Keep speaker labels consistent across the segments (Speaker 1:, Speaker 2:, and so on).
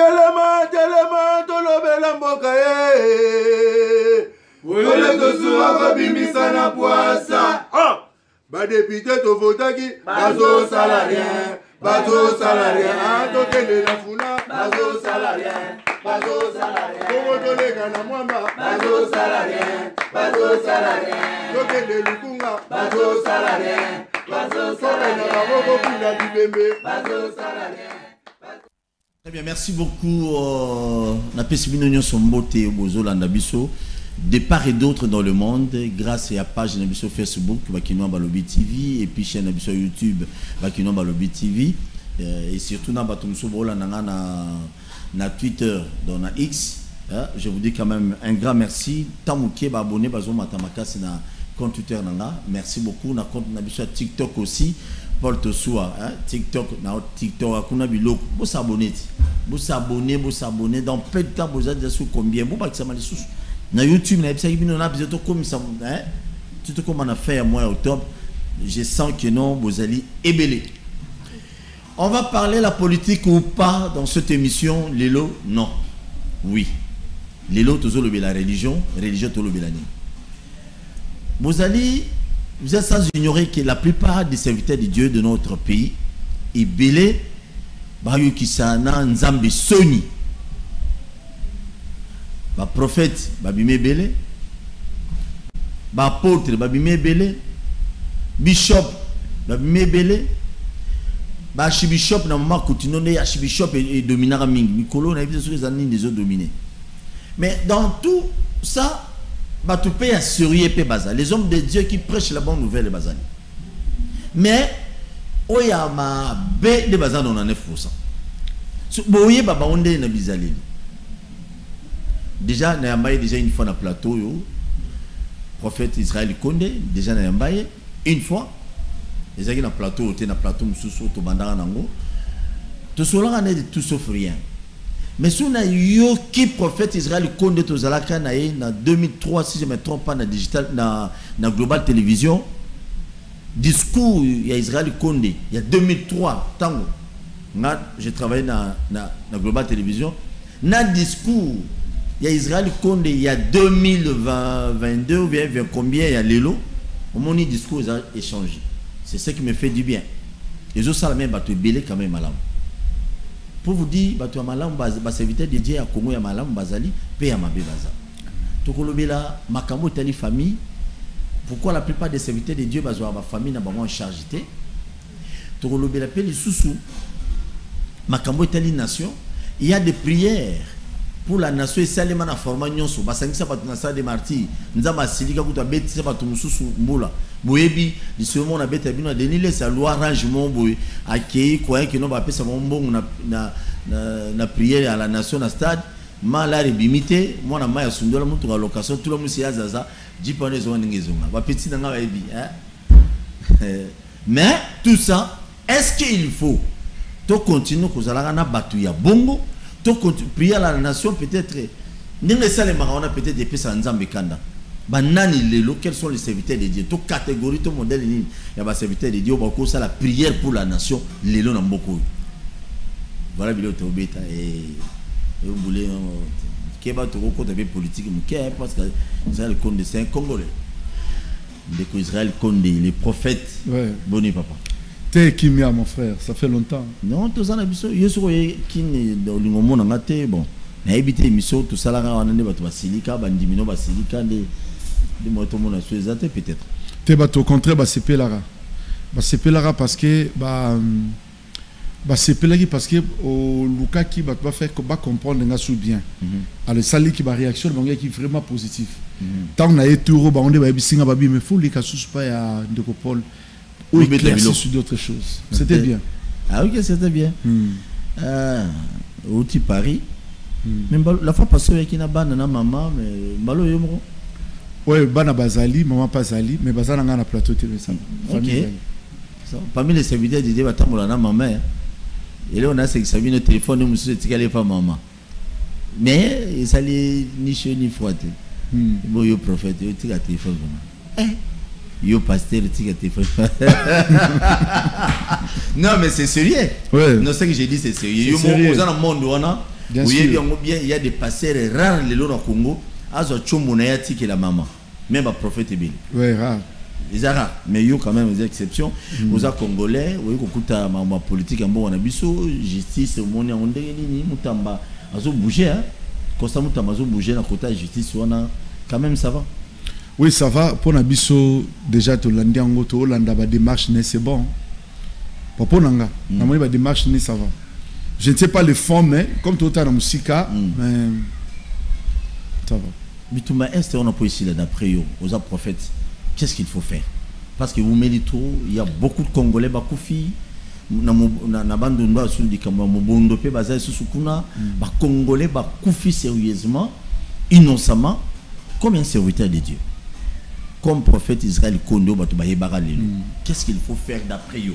Speaker 1: telema telema tolobela mboka ye. Ole tosuka kobimisa na pwasa Ah! badepute tovotaki bazosala rien bazosala rien. Ah, tokende na funa bazosala rien bongo toleka na mwamba tokende lukunga bazosala na maboko kuna bibembe
Speaker 2: Très bien, merci beaucoup. Euh, napesi bino nyonso mbote bozolanda biso de part et d'autre dans le monde grâce à page na biso Facebook bakinoa balobi TV et puis chaîne na biso YouTube balobi euh, et surtout na bato mosusu bolanda nga na Twitter dans X. Hein, je vous dis quand même un grand merci. Tant moke baabonné bazomata makasi na compte Twitter merci beaucoup. Na compte TikTok aussi Tosua hein, TikTok na TikTok akuna biloko. Bo s'abonner bo s'abonner bo s'abonner. Dans peu de temps vous êtes déjà sur combien? Bo bakisa mali sous na YouTube na ebisaki bino na biso to comme ça hein tout comme on a fait à mois octobre je sens que non vous allez ébélé on va parler la politique ou pas dans cette émission Lelo? Non. Oui. Lelo la religion religion le vous allez vous êtes sans ignorer que la plupart des serviteurs de Dieu de notre pays est belé bayokisa na nzambe soni baprophète babimi ebele baapôtre babimi ebele bishop babimi ebele baarchibishop na mama kutino nde archibishop na yebi soki eza nini ezodomine mais dans tout ça les hommes de dieu qui prêchent la bonne nouvelle bazali mais oyo ya mabe nde baza na 9 so, boyeba bango nde na bizaleli déjà déjà une fois na plateau oyo prophète israël konde déjà nayamba ye une fois. Ezalaki na plateau oyo te na plateau mosusu oyo tobandaka nango tosolaka nde de tout sauf rien mais soki nayoki prophète israël konde tozalaka na ye na 2003 si je me trompe pas na digital na, na global télévision discours ya israël konde. Ya 2003 ntango nga je travaille na, na, na global télévision. Na discours ya israël konde ya 2022 ou bien bien combien ya lelo. Omoni discours eza échangé. C'est ce qui me fait du bien. Ezosala me bato ebele même malamu pour vous dire bato ya malamu baserviteur de dieu ya kongo ya malamu bazali mpe ya mabe baza. Tokolobela makambo etali famille. Pourquoi la plupart des serviteurs de dieu bazwaka bafamille na bango en charge te? Tokolobela mpe lisusu makambo etali nation. Il y a des prières pour la nation esalema na format nyonso basangisa bato na sala de martyr nzambe asilika kutu abetisa bato mosusu mbula boyebi lisolo moko nabeta bino adeni loi kino mbongo na, na, na, la nation na stade. Malari ebimi te mwana mai location. Tula mosi azaza jipa wana ezonga ndenge ezonga na ngai bayebi mais tout ça est ce qu'il faut? Na bato ya bongo prier à la nation peut-être ndenge esalemaka wana peut-être epesaka nzambe kanda. Banani lelo quels sont les serviteurs de dieu? To catégorie to modèle nini? Ya baserviteur de dieu oyo bakosala prière pour la nation lelo na mboka oyo voilà biloko tobeta ebule keba tokokota mpe politique moke parce que israel conde c'est un congolais. Ndeko israel conde le prophète. Boni papa
Speaker 3: T'es Kimia, mon frère, ça fait longtemps.
Speaker 2: non toza na biso yo soki oye kini olingo omonanga te bon. Nayebi te émission tosalaka wana nde bato basilika bandimino basilika nde nde moyo tomona so eza te peut-être.
Speaker 3: T'es bateau au contraire, c'est Pelara parce que, bah, hum, c'est Pelara parce que, au Luka qui va bah, faire, bah, comprendre, nga sous bien. Alors, ça, qui va réaction, bah, qui est vraiment positif. Tant qu'on a été tout, bah, on est, bah, bisinga, bah, mais faut, les cas, sous pas, ya, Ndeko Paul,
Speaker 2: mais
Speaker 3: éclaircir
Speaker 2: Bilo.
Speaker 3: sur d'autres choses. C'était bien.
Speaker 2: ah ok c'était bien
Speaker 3: Hmm.
Speaker 2: ah, outi paris
Speaker 3: Hmm.
Speaker 2: mais la fois passé oyaki na bana na mama mais mbalo oyo moko
Speaker 3: Ouais, bana bazali, maman pas zali, mais bazana na plateau télé ça.
Speaker 2: Ok. Parmi les serviteurs de dieu batambola na mama eh, eleo nasekisa bino telefone mosusu etikali epa mama mais ezali ni chaud ni froid
Speaker 3: Hmm.
Speaker 2: bo yo prophète yo tika téléphone vraiment eh yo pasteur tika téléphone non mais c'est sérieux.
Speaker 3: Ouais.
Speaker 2: non ce que j'ai dit c'est sérieux. Yo oza na monde wana
Speaker 3: Bien sûr.
Speaker 2: bien il y a des passeurs rares lelo na congo. Azwa tshombo na ye atikela mama même baprophète ebele
Speaker 3: Ouais, rare.
Speaker 2: eza rare mais yo quand même eza exception oza congolais oyi kokuta makambo ya politike ya mbongo na biso justice omoni yango ndenge nini mutamba. Azobouge kosta mutamba azobouge na kota ya justice wana quand même ça va
Speaker 3: Oui, ça va. Pour Nabiso, déjà, tu l'as dit en ba démarche, c'est bon. Papa Nanga, na ba démarche, ça va. Je ne sais pas le fond, mais comme tu as dans Moussika, mais ça va.
Speaker 2: bitumba est on a pas ici là d'après yo aux prophètes? Qu'est-ce qu'il faut faire? Parce que vous méritez il y a beaucoup de congolais bakufi na ndo asulu dikambo ya mobondo pe baza lisusu kuna ba congolais bakufi sérieusement innocemment comme un serviteur de Dieu? Comme prophète Israël Kondo lelo qu'est-ce qu'il faut faire d'après yo?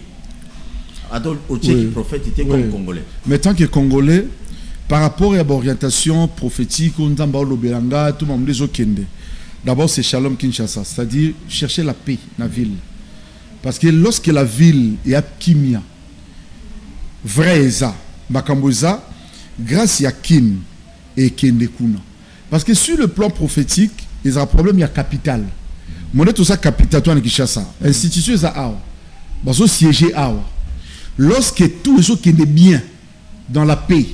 Speaker 2: Adol
Speaker 3: Oui.
Speaker 2: prophète était comme congolais
Speaker 3: Mais tant que Congolais, par rapport à l'orientation prophétique, on Lobelanga, tout le monde les okende. D'abord, c'est Shalom Kinshasa, c'est-à-dire chercher la paix dans la ville. Parce que lorsque la ville est à Kimia, vrai eza, grâce à Kim et Kende Kuna. Parce que sur le plan prophétique, il y a un problème, il y a capital. Mon tout ça capital, toi, en Kinshasa. Institution, eza awa. Bazo siéger awa. Lorsque tout est bien dans la paix,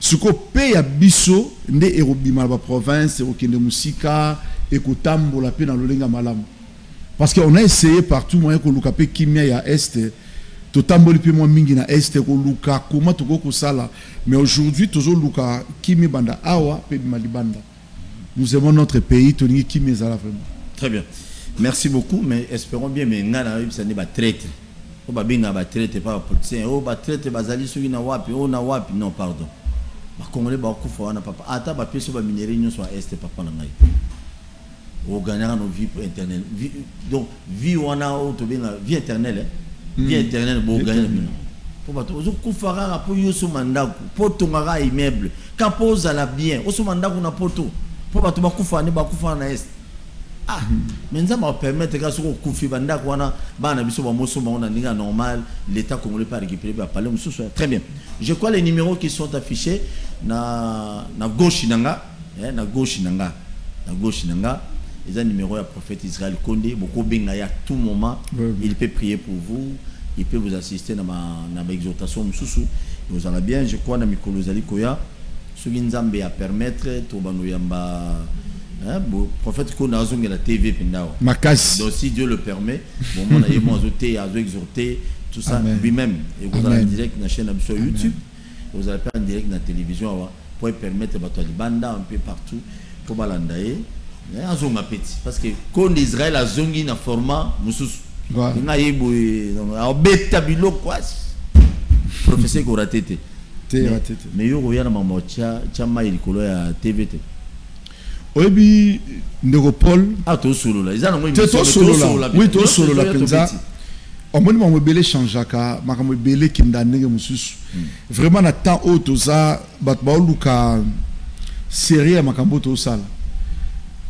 Speaker 3: ce qu'on paye à Bisso, nde erobima la province, erokende musika, ekotambola pe na lolenga malamu. Parce qu'on a essayé partout moyen ko luka pe kimia ya est, totamboli pe mo mingi na est ko luka comment to ko sala. Mais aujourd'hui tozo luka kimi banda awa pe malibanda. Nous aimons notre pays, toningi kimi ezala vraiment.
Speaker 2: Très bien. Merci beaucoup, mais espérons bien, mais binga ba traître pas politicien. O ba traître bazali soki na wapi, o na wapi. Non, pardon. Ba congolais ba kufa wana papa. Ata ba peso ba minerie nyonso à est papa gagnera no vie pour internet. Vie, donc vie wana o to binga vie éternelle. Hein? Vie éternelle gagner bino. Po bato ozo kufa kaka po yoso mandaku, po tongaka immeuble. Ozala bien, oso mandaku na poto. Po bato bakufa ne bakufa na est. ah mais nzambe apermettre ka soki wana bana na biso bamosomba ngo na ndenge ya normal l'état congolais bapale mosusu très bien. Je crois les numéros qui sont affichés na, na gauche na nga eh, na gauche na nga na gauche na nga eza numéro ya prophète israël konde bokobenga ye à tout moment il peut prier pour vous il peut vous assister na ba- na baexhortation mosusu ozala bien je crois na mikolo ezali koya soki nzambe to bo- prophète konde azongela tv mpenza awa
Speaker 3: Makasi.
Speaker 2: donc si Dieu le permet, bon, mon aïe, moi, azoté, azo exhorté, tout ça, lui-même. Et vous allez en direct dans la chaîne sur YouTube, vous allez en direct dans la télévision, awa, pour permettre de banda un peu partout, pour balandaye. Ma petit, parce que quand Israël a zongi na format, mususu. Nga yebo, a beta bilo quoi. Professeur ko ratete.
Speaker 3: Te ratete.
Speaker 2: Mais yo roya na mama cha cha mai likolo ya TVT.
Speaker 3: Oyebi ndeko Paul, te to solo la. Oui, to solo la penza. omoni makambo ebele echangeaka makambo ebele ekenda ndenge mosusu vraiment na temps oyo toza bato baoluka série ya makambo oyo tozosala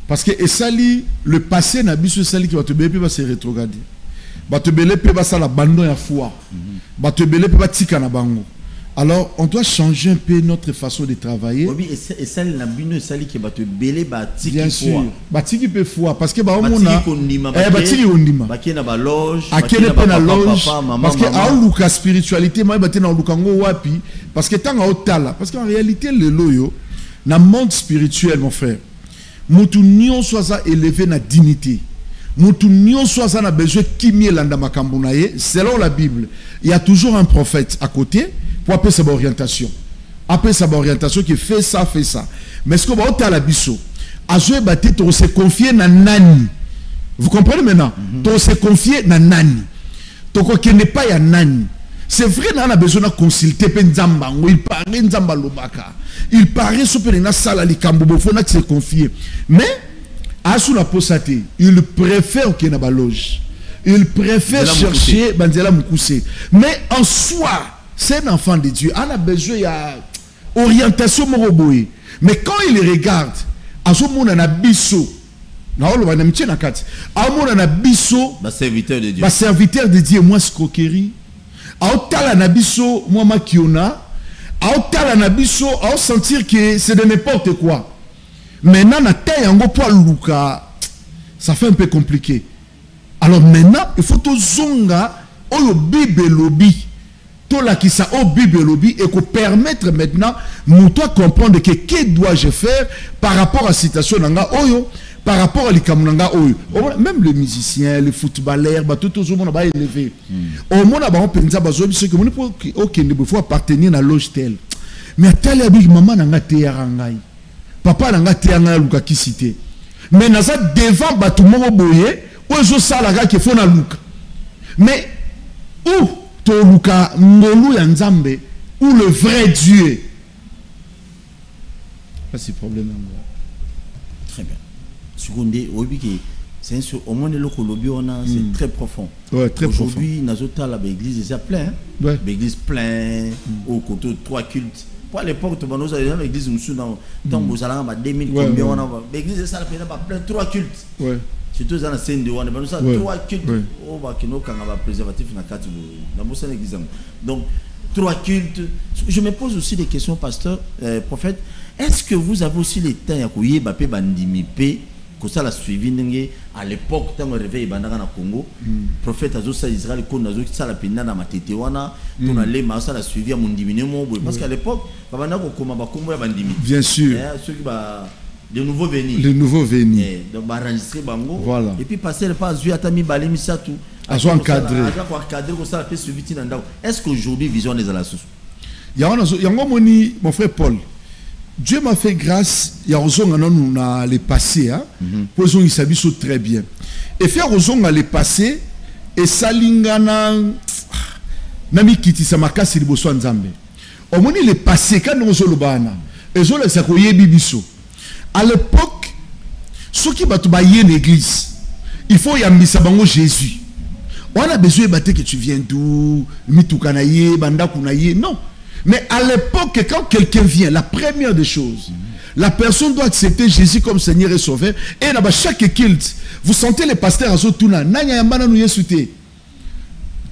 Speaker 3: parce que esali le passé na biso esaliki bato ebele mpe base rétrograde bato ebele mpe basala bandon ya foi. Bato ebele mpe batika na bango alors on doit changer un peu notre façon de travailler.
Speaker 2: Obi esali na bino esali ke bato ebele batiki
Speaker 3: bien sûr. Batiki mpe foi parce que baomona
Speaker 2: batiki kondima
Speaker 3: Eh, batiki kondima.
Speaker 2: bakie na baloge
Speaker 3: akende mpe na loge. parce que aoluka spiritualité mayeba te na oluka ngo wapi? Parce que ntango aotala parce que en réalité lelo oyo na monde spirituel mon frère motu nyonso aza élevé na dignité. Motu nyonso aza na besoin kimi elanda makambo na ye. Selon la bible il y a toujours un prophète à côté pour apesa baorientation apesa baorientation qui fait ça fait ça. Mais ce que baotala biso azoyeba te tokose confie na nani. Vous comprenez maintenant? Tokose confie na nani. Tokokende pa ya nani. C'est vrai na na besoin na consulter yango il paraît nzambe alobaka il paraît so mpe na sala likambo bofo na se confier. Mais asu na posa te il préfère okende na baloge. Il préfère chercher banzela mokuse mais en soi c'est un enfant de dieu. Ana besoin ya orientation moko boye mais quand il regarde azomona na biso. Naoloba na mitie na kati aomona na biso
Speaker 2: baserviteur de dieu.
Speaker 3: baserviteur de dieu mwa escroquerie aotala na biso mwa makiona aotala na biso sentir que c'est de n'importe quoi. Maintenant na te yango mpo aluka ça fait un peu compliqué. Alors maintenant il faut tozonga oyo bible elobi tolakisa oyo bible elobi permettre maintenant moto comprendre que que dois-je faire par rapport à situation na nga oyo par rapport à likambo na nga oyo même les musiciens les footballeurs bato tozomona baéleve omona bango mpenza bazwa biso ke moni mpo okende bofo appartenir na loge tel. Mais atali abiki mama na nga teyaka ngai papa na nga teyaka ngai alukakisi te mais naza devant bato moko boye oyo ezosala kaka efo naluka mais où toluka ngolu ya nzambe ou le vrai dieu c'est problème yango
Speaker 2: très bien seconde oyebi ke c'est omoni eloko olobi wana c'est mm. très profond
Speaker 3: ouais, très
Speaker 2: aujourd'hui nazotala baéglise eza plein hein?
Speaker 3: ouais.
Speaker 2: baéglise plein mm. au côté trois cultes po à l'époque tobanda ozala na église mosusu na ntango bozalaka ba 2000 combien wana baéglise esala mpena baplein trois cultes
Speaker 3: ouais.
Speaker 2: Surtout eza na sende wana banosala trois cultes oyo bakende okanga bapréservatif na kati na mosala église yango donc trois cultes je me pose aussi des questions pasteur euh, prophète. Est-ce que vous avez aussi le temps ya koyeba mpe bandimi mpe kosala suivi ndenge à l'époque ntango réveil ebandaka na congo mm. prophète azosala israel kondo azosala mpenza na matete wana mm. to na lema asala suivi ya mondimi ne mo boye parce que à l'époque babanda kokoma bakombo ya bandimi.
Speaker 3: Bien sûr.
Speaker 2: Soki ba de nouveaux venus.
Speaker 3: Les nouveaux venus.
Speaker 2: Eh, donc baenregistre bango.
Speaker 3: Voilà.
Speaker 2: Et puis passer pas azwi ata mibale misatu
Speaker 3: azwa encadré.
Speaker 2: aza koencadré kosala mpe suivi ntina ndako est ce que aujourd'hui vision ezala susu
Speaker 3: yango moni mon frère paul Dieu m'a fait grâce, il y a nous a les passé, hein, pour ils biso très bien. Et faire aux a les passé, et salingana, nami kiti sa makasi liboso nzambe. Au moins les passé, bana, et ont les koyebi biso. À l'époque, ceux qui battent une l'église, il faut y amener bango Jésus. On a besoin de que tu viens d'où, kunaye, non. Mais à l'époque, quand quelqu'un vient, la première des choses, la personne doit accepter Jésus comme Seigneur et Sauveur. Et dans chaque culte, vous sentez les pasteurs à Zotuna, Nanya Yambana nous yesute.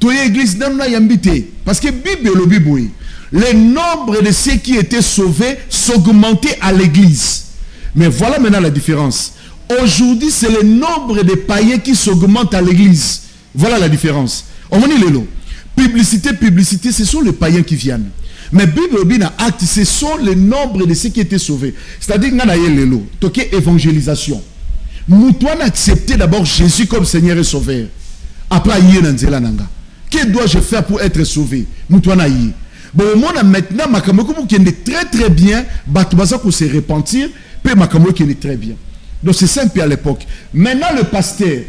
Speaker 3: Toye église n'a yambité. Parce que Bible le Bible, le nombre de ceux qui étaient sauvés s'augmentait à l'église. Mais voilà maintenant la différence. Aujourd'hui, c'est le nombre de païens qui s'augmente à l'église. Voilà la différence. On dit le Publicité, publicité, ce sont les païens qui viennent. Mais Bible Bina acte, ce sont le nombre de ceux qui étaient sauvés. C'est-à-dire, nous avons évangélisation. Nous devons accepter d'abord Jésus comme Seigneur et Sauveur. Après, que dois-je faire pour être sauvé? Nous devons y Bon, on maintenant, Makamoko qui est très très bien, Batoubaza pour se repentir, puis Makamoko qui est très bien. Donc c'est simple à l'époque. Maintenant, le pasteur,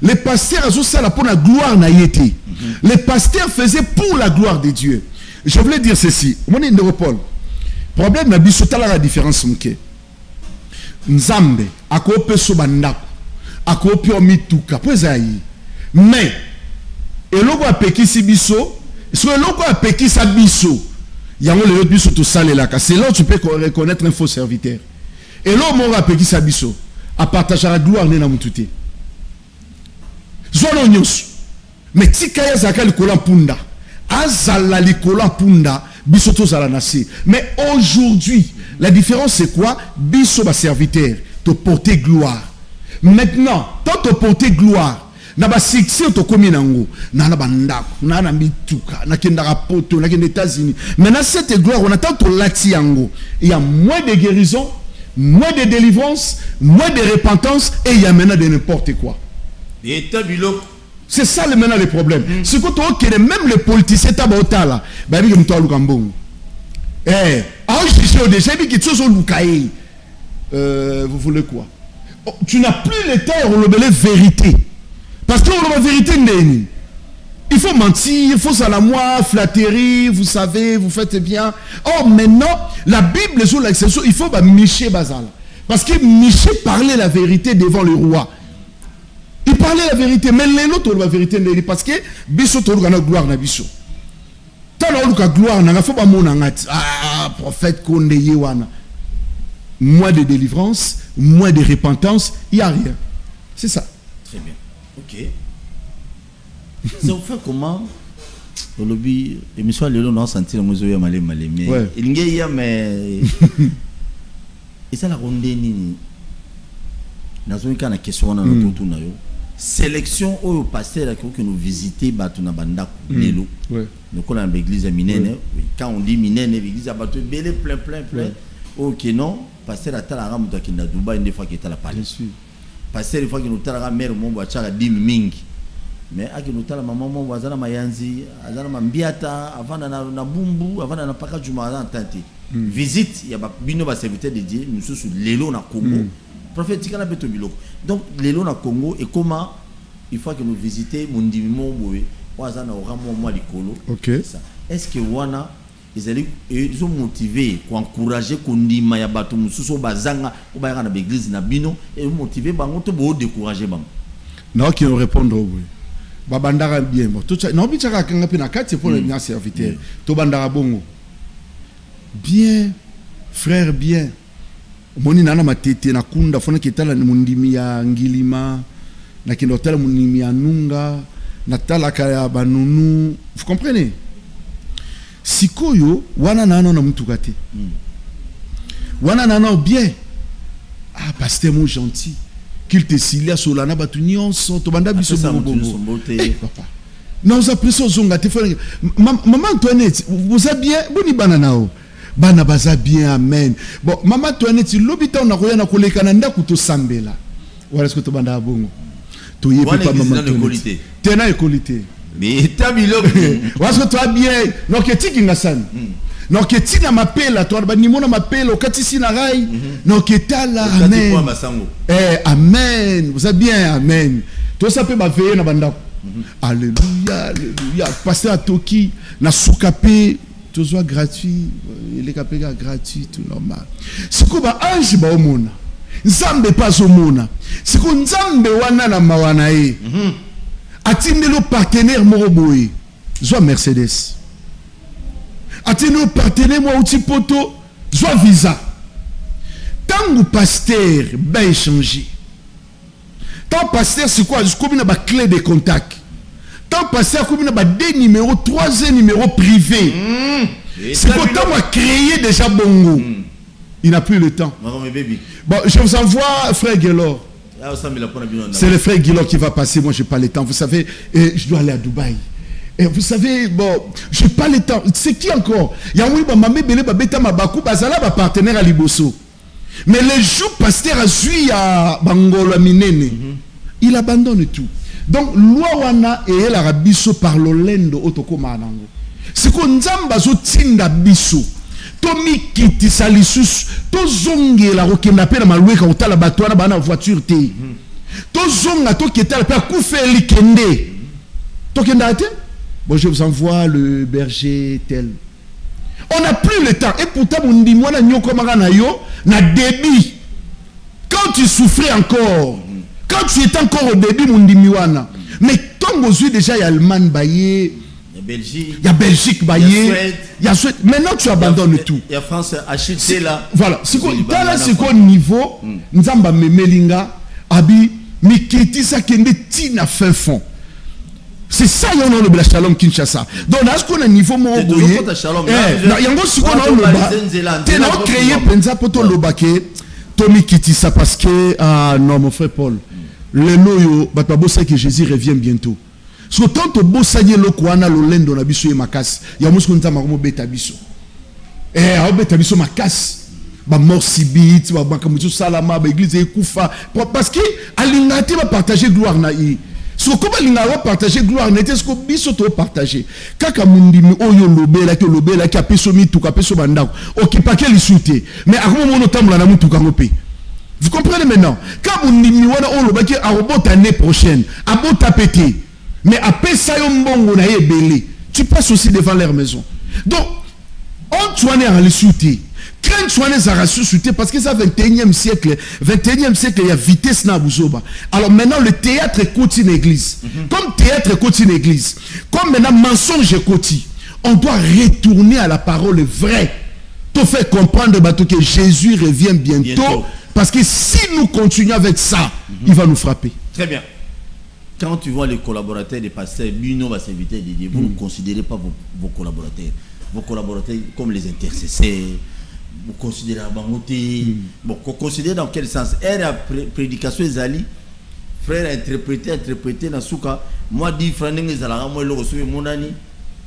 Speaker 3: les pasteurs ont ça pour la gloire n'a été. Les pasteurs faisaient pour la gloire de Dieu. Je voulais dire ceci. Mon Paul. Problème na tala la différence. Nzambe akope so bandako. Akope mituka po ezai. Mais eloko apekisi biso, so eloko apekisa biso. Yango le biso to salelaka. C'est là où tu peux reconnaître un faux serviteur. Et là mo apekisa biso, a partager la gloire na mutute. Zono nyos. Mais tika ya zakali kola punda. Azala likolo punda. Biso tozala na mais aujourd'hui la différence c'est quoi? Biso serviteur te porter gloire. Maintenant tant te porter gloire na basuccès tokomi nango na na bandako na na mituka nakendaka poto nakende états-unis. Maintenant cette gloire on attend tolati yango il y a moins de guérison moins de délivrance moins de repentance et il y a maintenant de n'importe quoi c'est ça le, maintenant le problème. Mm. Ce que même les politiciens tabota là, bah oui, comme toi Lukambong. Eh, ah je suis déjà dit que tu es Euh, vous voulez quoi? Oh, Tu n'as plus le temps de la vérité. Parce que la vérité il faut mentir, il faut ça la moi, flatterie, vous savez, vous faites bien. Oh, maintenant, la Bible sur l'exception, il faut bah, Miché Bazal. Parce que Miché parlait la vérité devant le roi. Il parlait la vérité, mais les autres la vérité parce que biso la gloire na biso. Tala gloire na faut pas ngati. Ah prophète konde yewana. Moins de délivrance, moins de repentance, il n'y a rien. C'est ça.
Speaker 2: Très bien. OK. Vous fait comment olobi émission lelo naosentir yango ezoya malemi malemi
Speaker 3: Ouais.
Speaker 2: elingi eya me esalaka nde nini? Nazongi kaka na question wana na totuna yo. Sélection oyo paster akoki no visite bato na bandako lelo.
Speaker 3: Ouais.
Speaker 2: lokola na baeglise ya minene quand on dit minene baeglise ya bato ebele plein plein plein. Oyo ke non paster atalaka moto akenda dubai nde fois aketala pale paster fois akende otalaka mare mombo atiaka dimi mingi mais akende otala mama mombo aza na mayanzi aza na mambiata avanda na, na bumbu avanda na paka juma aza na tan te visite ya ba- bino baserviteur de dieu mosusu lelo na congo. Prophète tikala mpe to biloko. Donc lelo na congo ekoma il faut que nous visiter mondimi mo boye oyo aza na ora mwa mwa likolo. Est ce que wana ezali ezomotive koencourage kondima ya bato mosusu oyo bazanga oyo bayaka na baeglise na bino emotive bango to boodécourage bango?
Speaker 3: Naoki no répondre oyo boye babandaka bien bon akanga mpe na kati mpona bien serviteur tobandaka bongo. Bien frère bien. Omoni naa na matete nakunda fo nake tala mondimi ya ngilima nakende kotala mondimi ya nunga natalaka ya banunu. Vous comprenez? Sikoyo wana nano na mutuka te wana nano bien. Ah paster mo gentil qu'il te silia sola na bato nyonso tobanda biso bongo. Eh, naoza ozonga te Ma- mama antoinette boza bien? Boni bana nao? Bana baza bien amen. Bon mama antoinette lobi ntango nakoya na koleka na ndako tosambela. Wala siko tobandaka bongo. Toyebi pa mama antoinette. te na ekoli te waske toa bien. Noke noke tina mapela toa banimo na mapela okatisi na rai noke tala amen Eh, amen. Vous êtes bien amen. Tosa mpe baveye na bandako alleluya alleluya paster atoki na suka mpe tozwa gratuit. Eleka mpe kaka gratuit tout normal. Sikoyo baange baomona nzambe mpe azomona sikoyo nzambe wana na mawa na ye? Atindeli o partenaire moko boye zwa mercedes atindeli o partenaire moko auti poto zwa visa ntango paster baéchange ntango paster sikoyo akomi na baclé de contact ntango paster akomi na bade numéro troisième numéro privé. Sikoyo ntango acréé déjà bongo. Il n'a plus le temps. Bon je vous envoie frère
Speaker 2: bino na
Speaker 3: c'est le frère Guillaume qui va passer. Moi, je n'ai pas le temps. Vous savez, je dois aller à Dubaï. Et vous savez, bon, je n'ai pas le temps. C'est qui encore? Il y a oui, maman, bébé, bébé, mabakou, bazala, ba partenaire à Liboso. Mais le jour pasteur a suivi à Bangolo, Minene, il abandonne tout. Donc, loi wana et el arabiso par l'olendo otoko manango. C'est qu'on nzamba zo tinda biso. tomikitisa lisusu tozongela kokenda mpe na malweka kotala bato wana baa na voiture te tozonga toketala mpe akufeli kende tokendaka te bon je vous envoie le berger tel. On n'a plus le temps. Et pourtant mondimi wana nyokomaka na débit. Quand tu souffrais encore quand tu étais encore au début mondimi wana mais ntongo ozwi déjà ya allemagne baye
Speaker 2: ya belgique.
Speaker 3: Ya belgique
Speaker 2: Ya
Speaker 3: baye
Speaker 2: Suède.
Speaker 3: ya Suède. maintenant tu abandonnes tout.
Speaker 2: ya france achite la
Speaker 3: voilà. Sikoyo
Speaker 2: Zoli
Speaker 3: tala
Speaker 2: bangana
Speaker 3: sikoyo
Speaker 2: kwa-
Speaker 3: niveau nzambe amemeli nga abi mikitisa kende ntina fin fond c'est ça yo naolobela shalom kinshasa. Donc naza sikoyo na niveau moko boye
Speaker 2: na-
Speaker 3: na- yango sikoyo naoloba te
Speaker 2: tokoma.
Speaker 3: mpenza mpo toloba ke tomikitisa parce que ah, non mon frère paul lelo oyo bato babosaki jésus revient bientôt. So tant tobosani eloko wana lolendo na biso ye makasi yango sikoyo nzambe akomobeta biso eh, aobeta biso makasi bamort subite makambo ezosalama baeglize ekufa parce que alingaka te bapartage gloire na ye soko balingaka bapartage gloire na ye te soko biso topartage kaka mondimi oyo olobelaki olobelaki apeso mituka apeso bandako okipake lisu te mais akomomona otambola na mutuka yango mpe vous comprenez maintenant? Ka mondimi wana oyo olobaki akobota année prochaine. Abota mpe te mais apesa yo mbongo na ye ebele tu passes aussi devant leur maison. Donc honte wana ezala lisusu te crainte lisusu te parce que eza 21e siècle 21e siècle ya vitesse na alors maintenant le théâtre ekoti na église. Comme théâtre ekoti na église comme maintenant mensonge ekoti on doit retourner à la parole vraie. To faire comprendre bato que jésus revient bientôt,
Speaker 2: Bientôt.
Speaker 3: parce que si nous continuons avec ça il va nous frapper.
Speaker 2: Très bien. Quand tu vois les collaborateurs des pasteurs, Bino va s'inviter de dire, vous ne considérez pas vos, vos collaborateurs, vos collaborateurs comme les intercesseurs, vous considérez Abangoté, bon, vous considérez dans quel sens Elle la pré- prédication Zali, frère interprété, interprété dans Souka, moi dit frère Nengezala, moi le reçu mon ami,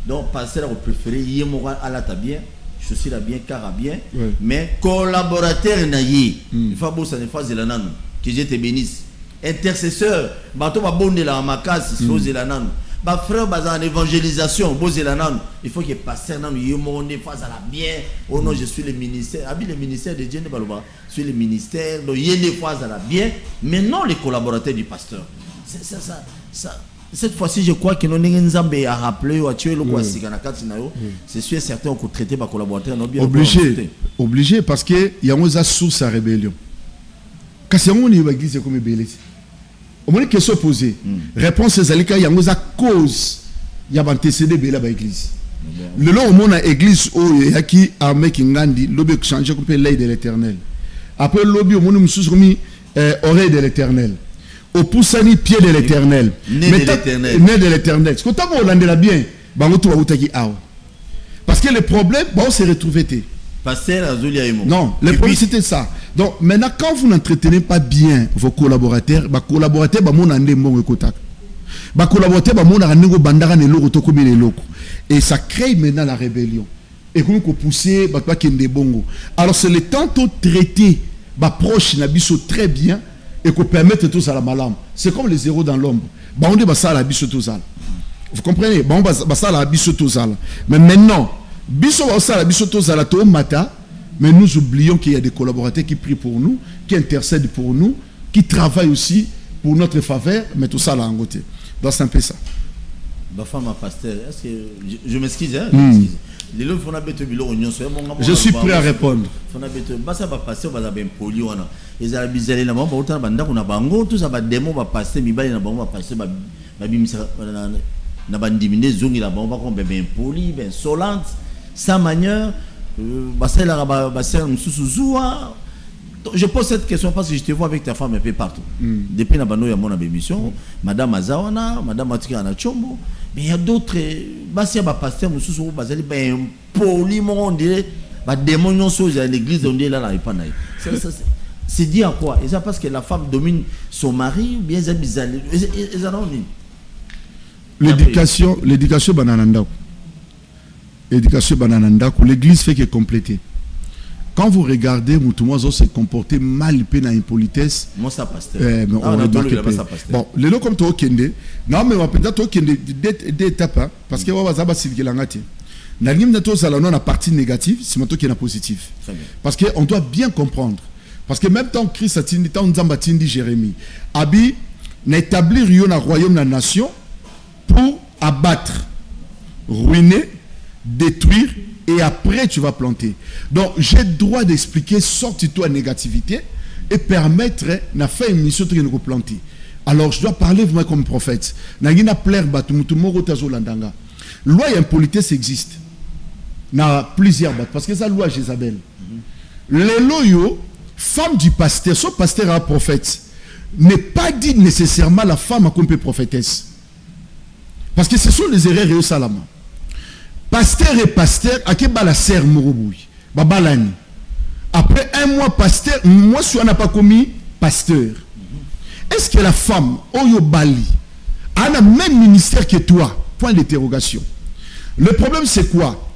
Speaker 2: donc pasteur a préféré Yemora à la bien, je suis là bien, car à bien, mais collaborateur naïe, il faut que ça ne fasse la nanu, que Dieu te bénisse. Intercesseur, bato ba bonde la makasi, c'est aux nanu. Ba frère baza en évangélisation. Il faut que pasteur nanu yemonde fasse à la bien. Oh non, je suis le ministère. Abi le ministère de Dieu ne baloba. Je suis le ministère, donc yende fasse à la bien, mais non les collaborateurs du pasteur. C'est ça ça ça cette fois-ci, je crois que nous Nzambe a rappelé ou a tué le C'est sûr et certain qu'on traiter par collaborateur
Speaker 3: obligé obligé parce que yango eza source ya rébellion yango nini baeglise ekomi ebele ti omoni question posé réponse ezali kaka yango eza cause ya baantécédé ebele ya baeglise lelo omona église. Oyo eyaki armeki ngandi lobi echange ko mpe l'œil de l'éternel. Après lobi omoni mosusu komi euh, oreille de l'éternel. Opusani pied de l'éternel. Mais
Speaker 2: de l'Éternel.
Speaker 3: nez de l'éternel. Siko ntango olandela bien bango to bautaki awa parce que le problème bao se retrouve te non, le problème c'était ça. Donc maintenant, quand vous n'entretenez pas bien vos collaborateurs, bah collaborateurs bah mon mbongo ekotak. Bah collaborateurs bah mon bandara loko tokobi le loko. Et ça crée maintenant la rébellion. Et qu'on pousser bah pas kende bongo. Alors c'est le temps de traiter bah proche na biso très bien et qu'on permette tout ça la malam. C'est comme les zéros dans l'ombre. Bah on dit bah ça tout ça. Vous comprenez? Bon, bah, bah, ça, la biso tozala. Mais maintenant, biso bah, ça, la biso tozala, to mata, mais nous oublions qu'il y a des collaborateurs qui prient pour nous, qui intercèdent pour nous, qui travaillent aussi pour notre faveur, mais tout ça là en côté. Donc c'est un peu ça.
Speaker 2: ma femme, pasteur, est-ce que. Je, je m'excuse, hein. Gars,
Speaker 3: Je
Speaker 2: mon
Speaker 3: suis prêt à répondre.
Speaker 2: na zongi, ben poli, ben sans manière, euh, bah, bah, bah, c'est un sous-sous-zoua. Donc, Je pose cette question parce que je te vois avec ta femme un peu partout. Depuis la bano, il y a mon émission, Madame Azawana, Madame Matika Anachombo, mais il y a d'autres. Basi ba pasteur mususu bazali ben poli mon on dirait ba démon nyonso à l'église on dirait là là et pas naï. Ça, ça, c'est- dit à quoi Et ça parce que la femme domine son mari ou bien. Ils en ont dit.
Speaker 3: L'éducation, l'éducation banananda. L'éducation banananda, l'église fait que compléter. Quand vous regardez Moutouma se comporter mal pe na impolitesse,
Speaker 2: Moi ça pasteur.
Speaker 3: Mais
Speaker 2: Ah,
Speaker 3: on remarque
Speaker 2: pas ça pasteur.
Speaker 3: Bon, lelo comme to kende, non mais on peut to kende des des étapes hein, parce que wa zaba silkelanga te. Na ngim na to sala non na partie négative, c'est moto qui est na positif. Parce que on doit bien comprendre. Parce que même tant Christ a tindi tant Nzamba tindi Jérémie, abi na établir yo na royaume na nation pour abattre, ruiner, détruire et après tu vas planter. Donc j'ai droit d'expliquer sorti-toi négativité et permettre na faire une mission de nous planter. Alors je dois parler vraiment comme prophète. Na ngina plaire batu mutu moko tazo landanga. Loi et impolitesse existe. Na plusieurs bates parce que ça loi Jézabel. Les loyaux, femme du pasteur, son pasteur à prophète, n'est pas dit nécessairement la femme à comme prophétesse. Parce que ce sont les erreurs et salama. Pasteur et pasteur, à qui la serre moroboui, babalani. Après un mois pasteur, moi je n'a pas commis pasteur. Est-ce que la femme, Oyo Bali, a le même ministère que toi? Point d'interrogation. Le problème c'est quoi?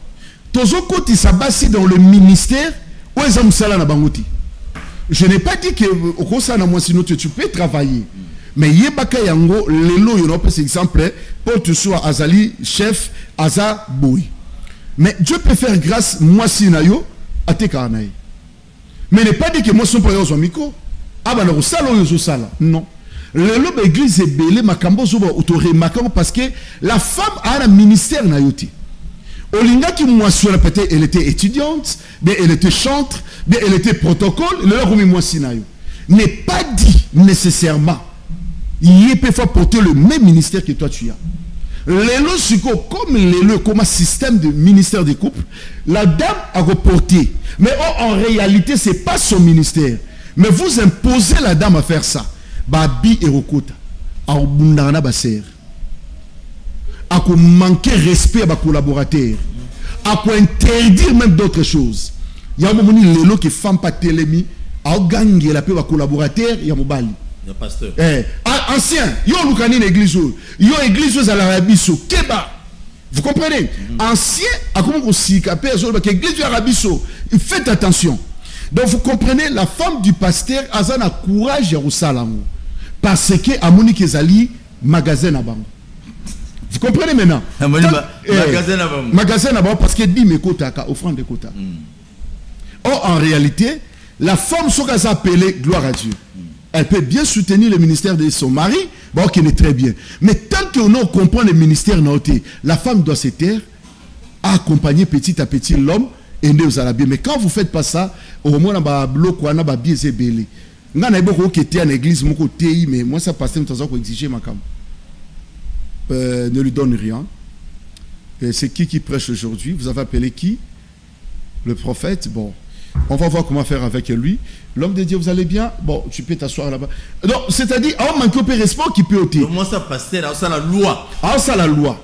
Speaker 3: Tozo Koti Sabasi dans le ministère, où est Musala na Je n'ai pas dit que na tu peux travailler. Mais yebaka yango lelo yo no par exemple pour tu sois azali chef aza. Mais Dieu peut faire grâce moi si na yo ateka na ye. Mais n'est pas dit que moi son pas yo miko. Non, ça yo sala. Non. Lelo ba église ebele makambo zo ba auto parce que la femme a un ministère na yo. Olinga qui moi sur peut-être elle était étudiante, mais elle était chantre, mais elle était protocole, le leur moi sinayo. N'est pas dit nécessairement. Il peut faire porter le même ministère que toi tu as. Lelo siko comme lelo comme un système de ministère des couples, la dame a reporté. Mais oh, en réalité, c'est pas son ministère. Mais vous imposez la dame à faire ça. Babi et Rokota. aobundaka na basere akomanke respect ya bacollaborateur akointerdire même d'autres choses yango momoni lelo ke femme mpe atelemi aogangela mpe bacollaborateur ya mobali
Speaker 2: ya pasteur.
Speaker 3: Eh, ancien yo oluka nini église oyo yo église oyo ezalaka ya biso keba vous comprenez? Ancien akomi kosika mpe azolobaka église oyo biso faites attention. Donc vous comprenez la femme du pasteur aza na courage ya kosala yango parce que amoni ke ezali magasin na bango vous comprenez maintenant? Eh,
Speaker 2: magasin na bango.
Speaker 3: na parce que dime ekotaka offrande ekotaka Or, en réalité, la femme, ce qu'elle appelée gloire à Dieu, elle peut bien soutenir le ministère de son mari, bon, qui est très bien. Mais tant qu'on comprend le ministère noté, la femme doit se taire, accompagner petit à petit l'homme et nous allons bien. Mais quand vous faites pas ça, au moins, on va bloquer, on va bien se belé. Beaucoup qui en église, mon côté, mais moi, ça passe, temps qu'on exiger ma cam. Euh, ne lui donne rien. Et C'est qui qui prêche aujourd'hui? Vous avez appelé qui? Le prophète, bon, on va voir comment faire avec lui. L'homme de Dieu, vous allez bien? Bon, tu peux t'asseoir là-bas. Donc, c'est-à-dire, on manque au respect qui peut ôter.
Speaker 2: moi ça pasteur? Ça la loi.
Speaker 3: Ah, ça la loi.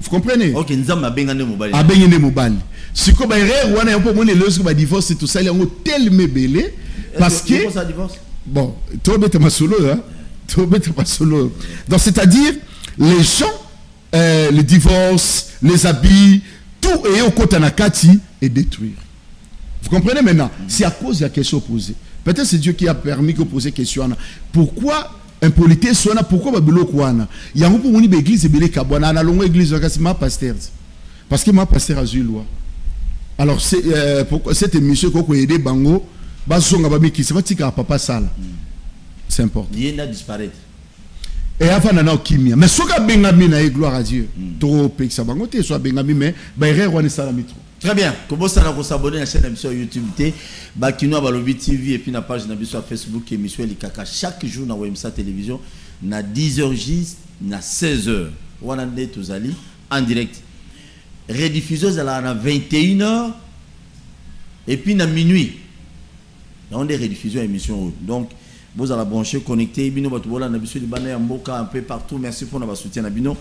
Speaker 3: Vous comprenez?
Speaker 2: Ok nzambe abengani mobali.
Speaker 3: Abengene mobali. Siko baerreur wana ya mpo omoni lelo soki badivorce tosali yango telema ebele parce que
Speaker 2: Est-ce ça divorce?
Speaker 3: Bon tobeta masolo hein? tobeta masolo. Donc c'est-à-dire les gens euh, le divorce les habits tout eye okota na kati et détruire vous comprenez maintenant? C'est à cause de la question posée. Peut-être c'est Dieu qui a permis que poser question pourquoi impolitesse wana pourquoi babiloko wana yango mpo moni baeglise ebele kabwana na longo église wakasi ma pasteur. Parce que ma pasteur azwi loi. Alors c'est, euh, pourquoi cette émission koko aider bango bazonga bamikisa batikaka papa sala c'est important.
Speaker 2: Ye na disparaître
Speaker 3: e afanda na okimia. Mais soki abengami na gloire à dieu. Topekisa bango te so abengami mais baerreur wana esalami trop
Speaker 2: Très bien. kobosana kosabone na chaîne na biso ya youtube te bakinoa balobi tv et puis na page ya facebook émission elikaka chaque jour na wemsa télévision na 10 heures j na 16 heures. Wana nde tozali en direct. Rediffusion ezalaka na 21 heures et puis na minuit. Yango nde rediffusion émission. Donc bozala branché connecté bino bato bolanda biso libanda ya mboka un peu partout. Merci mpona basoutien na bino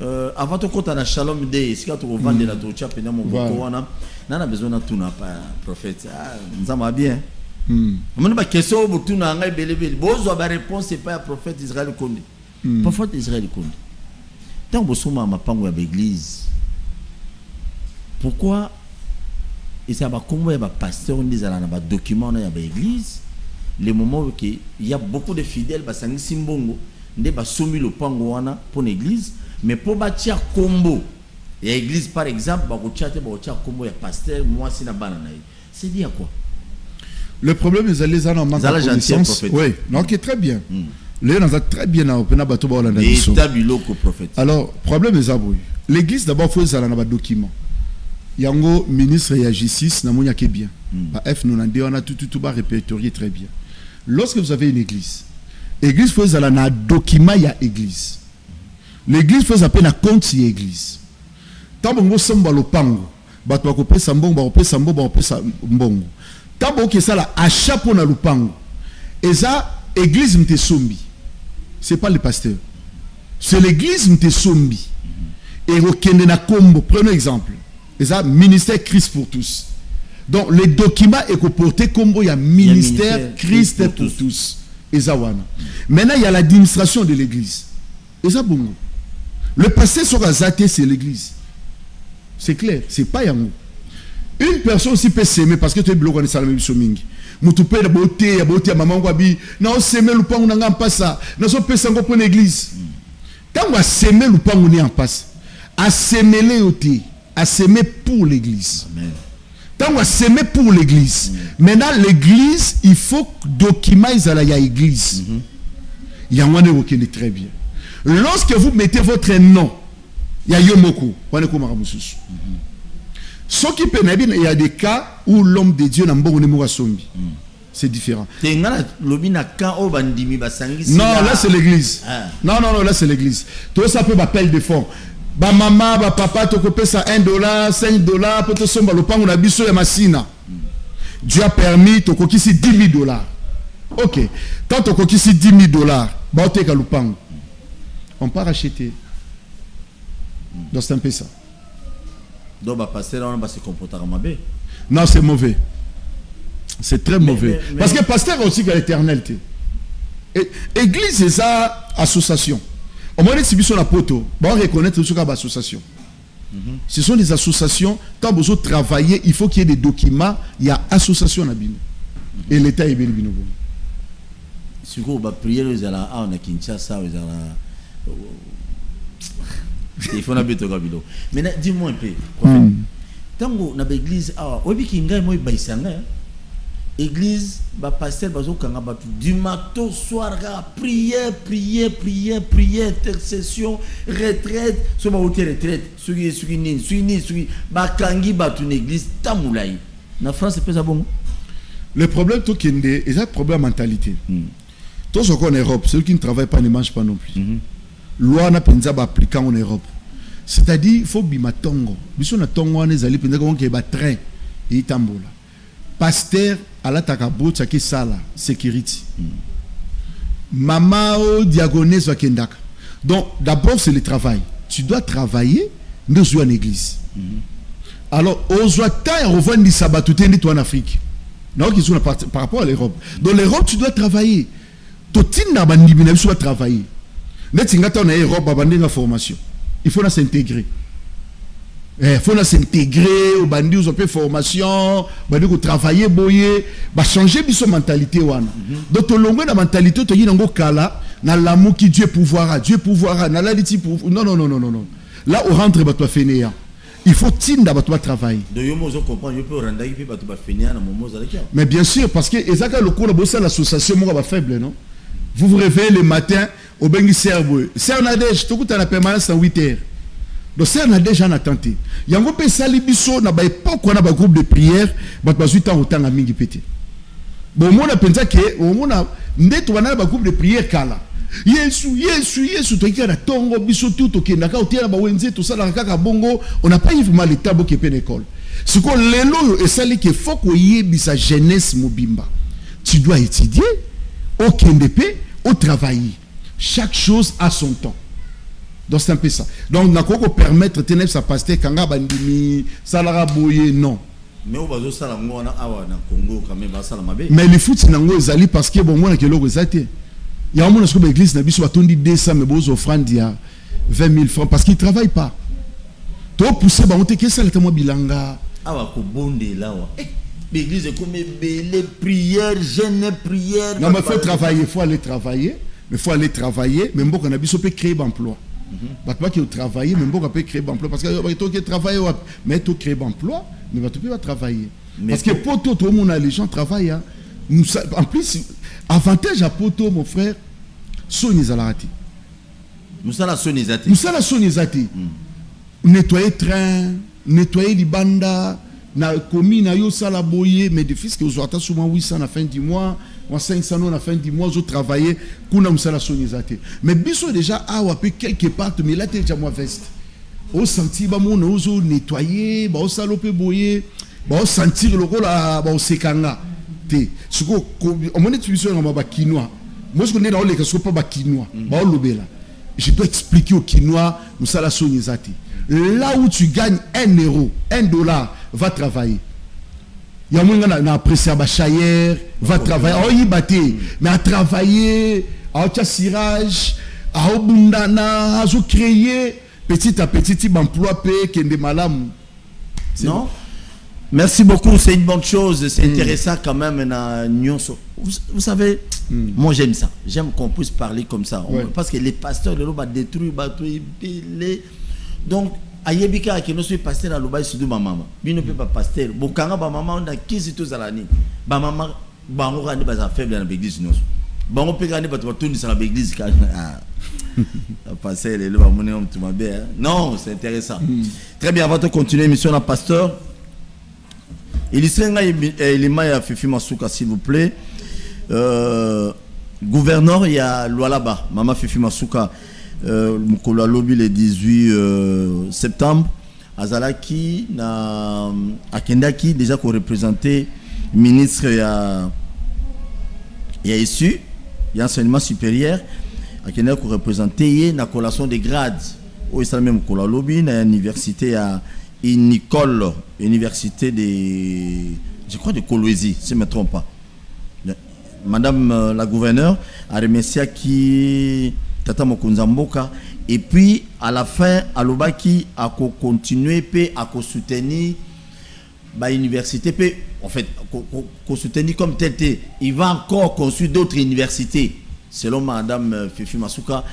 Speaker 2: euh, avant tokɔta na shalom day esika tokovandela totya mpena moboko
Speaker 3: Voilà.
Speaker 2: wana na na besoin natuna pa prophète. Ah, nzambe abien omoni baquestion oyo botuna ya ngai ebelebele bozwa baréponse epai ya prophète israel konde prophète israel konde ntango bosomaka mapango ya baeglise pourquoi eza bakombo ya bapasteur nde ezala na badocument wana ya baeglise le moment oyo ke ya beaucoup de fidèles basangisi mbongo nde basomi lopango wana mpo na église mais mpo batia kombo ya église par exemple bakotia te bakotia kombo ya pasteur na bana na ye c'est dit à quoi?
Speaker 3: Le problème ezali eza na manque de connaissance. oui. Donc très bien. Lelo naza très bien na mpena bato baolanda biso
Speaker 2: eta biloko prophète.
Speaker 3: Alors problème eza boye l'église d'abord fo ezala na badocument yango ministre ya justice namoni ake bien. Ba f nonande wana tututu barépertorier très bien. Lorsque vous avez une église église fo ezala na document ya église l'église eza mpe na compte ya église ntango bongo osomba lopango bato bakopesa mbongo bakopesa mbongo bakopesa mbongo. Ntango bokoki esala achat mpo na lopango eza église mte sombi. C'est pas le pasteur. C'est l'église mte sombi. Ekokende na kombo. Prenons exemple. Eza ministère christ pour tous. Donc le document ekoporte kombo ya ministère
Speaker 2: ministère
Speaker 3: christ pour
Speaker 2: pour
Speaker 3: tous. Eza wana. Maintenant il y a l'administration de l'église. Eza bongo le pasteur soki aza te c'est l'église. C'est clair c'est pas yango une personne aussi peut s'aimer parce que tu es biloko wana esalami biso mingi motu mpe na boteya boteya mama ngo abi naoseme lupango na nga mpasa nazopesa yango mpo na église ntango aseme lupango ne ya mpasa asemele yo te aseme pour l'église.
Speaker 2: Amen.
Speaker 3: ntango aseme pour l'église maintenant l'église il faut document ezala ya église yango wana ekokende très bien lorsque vous mettez votre nom ya yo moko wana ekomaka mosusu soki mpe nayebi il y a des cas où l'homme de dieu na ne moko asombi c'est différent.
Speaker 2: Te
Speaker 3: non là c'est l'église.
Speaker 2: Ah.
Speaker 3: non non non là c'est l'église. Toyosa mpe bapele de fond. Bamama bapapa tokopesa 1 dollar 5 dollar mpo tosomba lopango na biso ya masina dieu a permis tokokisi 10 000 dollars. Ok. Quand tokokisi 10 000 dollars baoteka lupango on part acheter donc c'est un peu ça.
Speaker 2: Donc bapasteur wana base comportaka mabe
Speaker 3: non c'est mauvais. C'est très mauvais.
Speaker 2: mais-
Speaker 3: parce que pasteur aussi ka éternel te Et- église eza association. Omoni ti biso na poto baoreconnaître biso kaka baassociation ce sont des associations. Tant besoin travailler il faut qu'il y ait des documents. Il y a association na bino et l'état ebeli bino bongo
Speaker 2: sikoyo bapriere oyo ezala awa na kinshasa oyo ezala il faut nabetoka biloko maintenant dis-moi un peu ntango na baeglise awa oyebiki ngai moi ebayisa ngai hein? église bapaster bazokanga bato. Du matin au soir kaka prière prière prière prière intercession retraite. So bauti retraite. Soki soki nini soki nini soki bakangi bato na église ta molai na france epeza bongo.
Speaker 3: Le problème tokende eza problème mentalité.
Speaker 2: Mm.
Speaker 3: encore en Europe celui qui ne travaille pas ne mange pas non plus.
Speaker 2: Mhm.
Speaker 3: Loi na mpenza baappliquant en Europe. C'est-à-dire il faut bima tongo. Biso na tongo wana ezali mpenza konke batrain eitambola paster alataka boti ake sala sécurité mama o diagonese bakendaka donc d'abord c'est le travail. Tu dois travailler ozwi en église. Alors ozwa temps ya kovandisa bato te nde to en afrique. Naoki so na par, rapport à l'europe. Dans l'europe tu dois travailler. Bandimi na biso batravailler neti nga ntango na ye europe babandi nga formation. Il faut na s'intégrer. Eh, faut na s'intégrer obandi ozwa mpe formation bandi kotravaille boye bachange biso mentalité wana. Donc tolongwe na mentalité oyo toyi nango kala nalamuki dieu pouvoira dieu pouvoira nalali ti non non non non non non. Là orentre bato bafeneya il faut tinda bato batravaille Mais bien sûr, parce que ezaka lokola bosa l'association moko ba faible, non? Vous vous réveillez le matin au bengi serbo. Ser Nadej, tout na permanence en 8 heures. Donc Ser Nadej en attente. Yango pe sali biso na ba époque na ba groupe de prière, ba ba 8 ans autant mingi pété. Bon mona penza ke au mona ndeto wana ba groupe de prière kala. Yesu, Yesu, Yesu, toki na tongo biso tout tokenda ka otiela ba wenze to sala kaka bongo, on n'a pas vraiment l'état bo kepe l'école. sikoyo lelo oyo esali ke fo koyebisa jeunesse mobimba tu dois étudier okende mpe otravailler chaque chose a son temps. Donc c'est un peu ça. Donc nakoki kopermettre te nayebisa paster kanga bandimi salaka boye non.
Speaker 2: Mais oyo bazosala yango wana awa na congo quand même basala mabe
Speaker 3: mais lifuti nango ezali parce que bomonaka eloko eza te yango mona sikoyo baeglise na biso batondi 200 mais boza offrande ya 20 000 francs parce qu'il travaille pas. Topousse bango te kesala te mwa bilanga.
Speaker 2: Awa kobondela awa Eh, baeglise ekomi ebele prière jeune prière.
Speaker 3: Non, mais il faut travailler, il faut aller travailler. Mais il faut aller travailler. Mais bon, on a besoin de créer d'emploi. Bah, pas qu'il travailler, mais bon, on peut créer d'emploi. Parce que tu travailler, ouais, mais tu créer d'emploi, mais bah, tu peux pas travailler.
Speaker 2: Mais
Speaker 3: Parce que
Speaker 2: pour-
Speaker 3: pour tout le monde, les gens travaillent. hein. Nous, en plus, avantage à Poto, mon frère, Sony Zalarati.
Speaker 2: mosala soni eza te
Speaker 3: Nous, ça, la Sony Zati. Nettoyer train, nettoyer les bandas, na commis na yo sala boye mais de fils que vous avez souvent 800 à la fin du mois ou 500 à la fin du mois vous travaillez kuna musala soni zate. Mais biso déjà awa pe quelque part mais là déjà moi veste. Au senti ba mona ozo nettoyer ba osala pe boye ba o sentir lokola ba osekanga te siko omoni tu biso ngamba ba quinoa moi je connais na ole que ce pas ba quinoa ba olobela je dois expliquer au quinoa musala soni zate. Là où tu gagnes 1 euro 1 dollar va travailler. Il y a moins na apprécié à Bachayer va travailler. Oh il mais à travailler à au cirage à au bundana à créer. Petit à petit il emploi pe kende malamu C'est
Speaker 2: non? merci beaucoup. C'est une bonne chose. C'est intéressant quand même na vous, vous savez moi j'aime ça. J'aime qu'on puisse parler comme ça.
Speaker 3: Ouais.
Speaker 2: parce que les pasteurs badétruire bato ebele donc ayebi kaka keno soki paster alobai surtout bamama. Bino mpe bapaster bokanga bamama na kisi tozala nini? Bamama bango kaka nde bazala faible na baeglise nyonso. Bango mpe kaka nde bato batondisaka baeglise kaka Ah. passer lelo bamoni yo motu mabe hein? non c'est intéressant. Très bien avant de continuer émission na pasteur. Illustre ngai ebi- eh, ya fifi masuka s'il vous plaît. Euh, gouverneur ya lwalaba mama fifi masuka mokolo alobi le 18 euh, septembre. Azalaki na akendaki déjà koreprésente ministre ya ya issu ya enseignement supérieur. Akendaki korepresente ye na collation de grade oyo esalami mokolo alobi na université ya inicole université de je crois de kolwezi si je me trompe pas. Madame euh, la gouverneure aremesiaki tata mokonzi ya mboka et puis à la fin alobaki akocontinue mpe akosoutenir bauniversité mpe en fait kosoutenir comme tel te il va encore construire d'autres universités selon madame euh, fifi masuka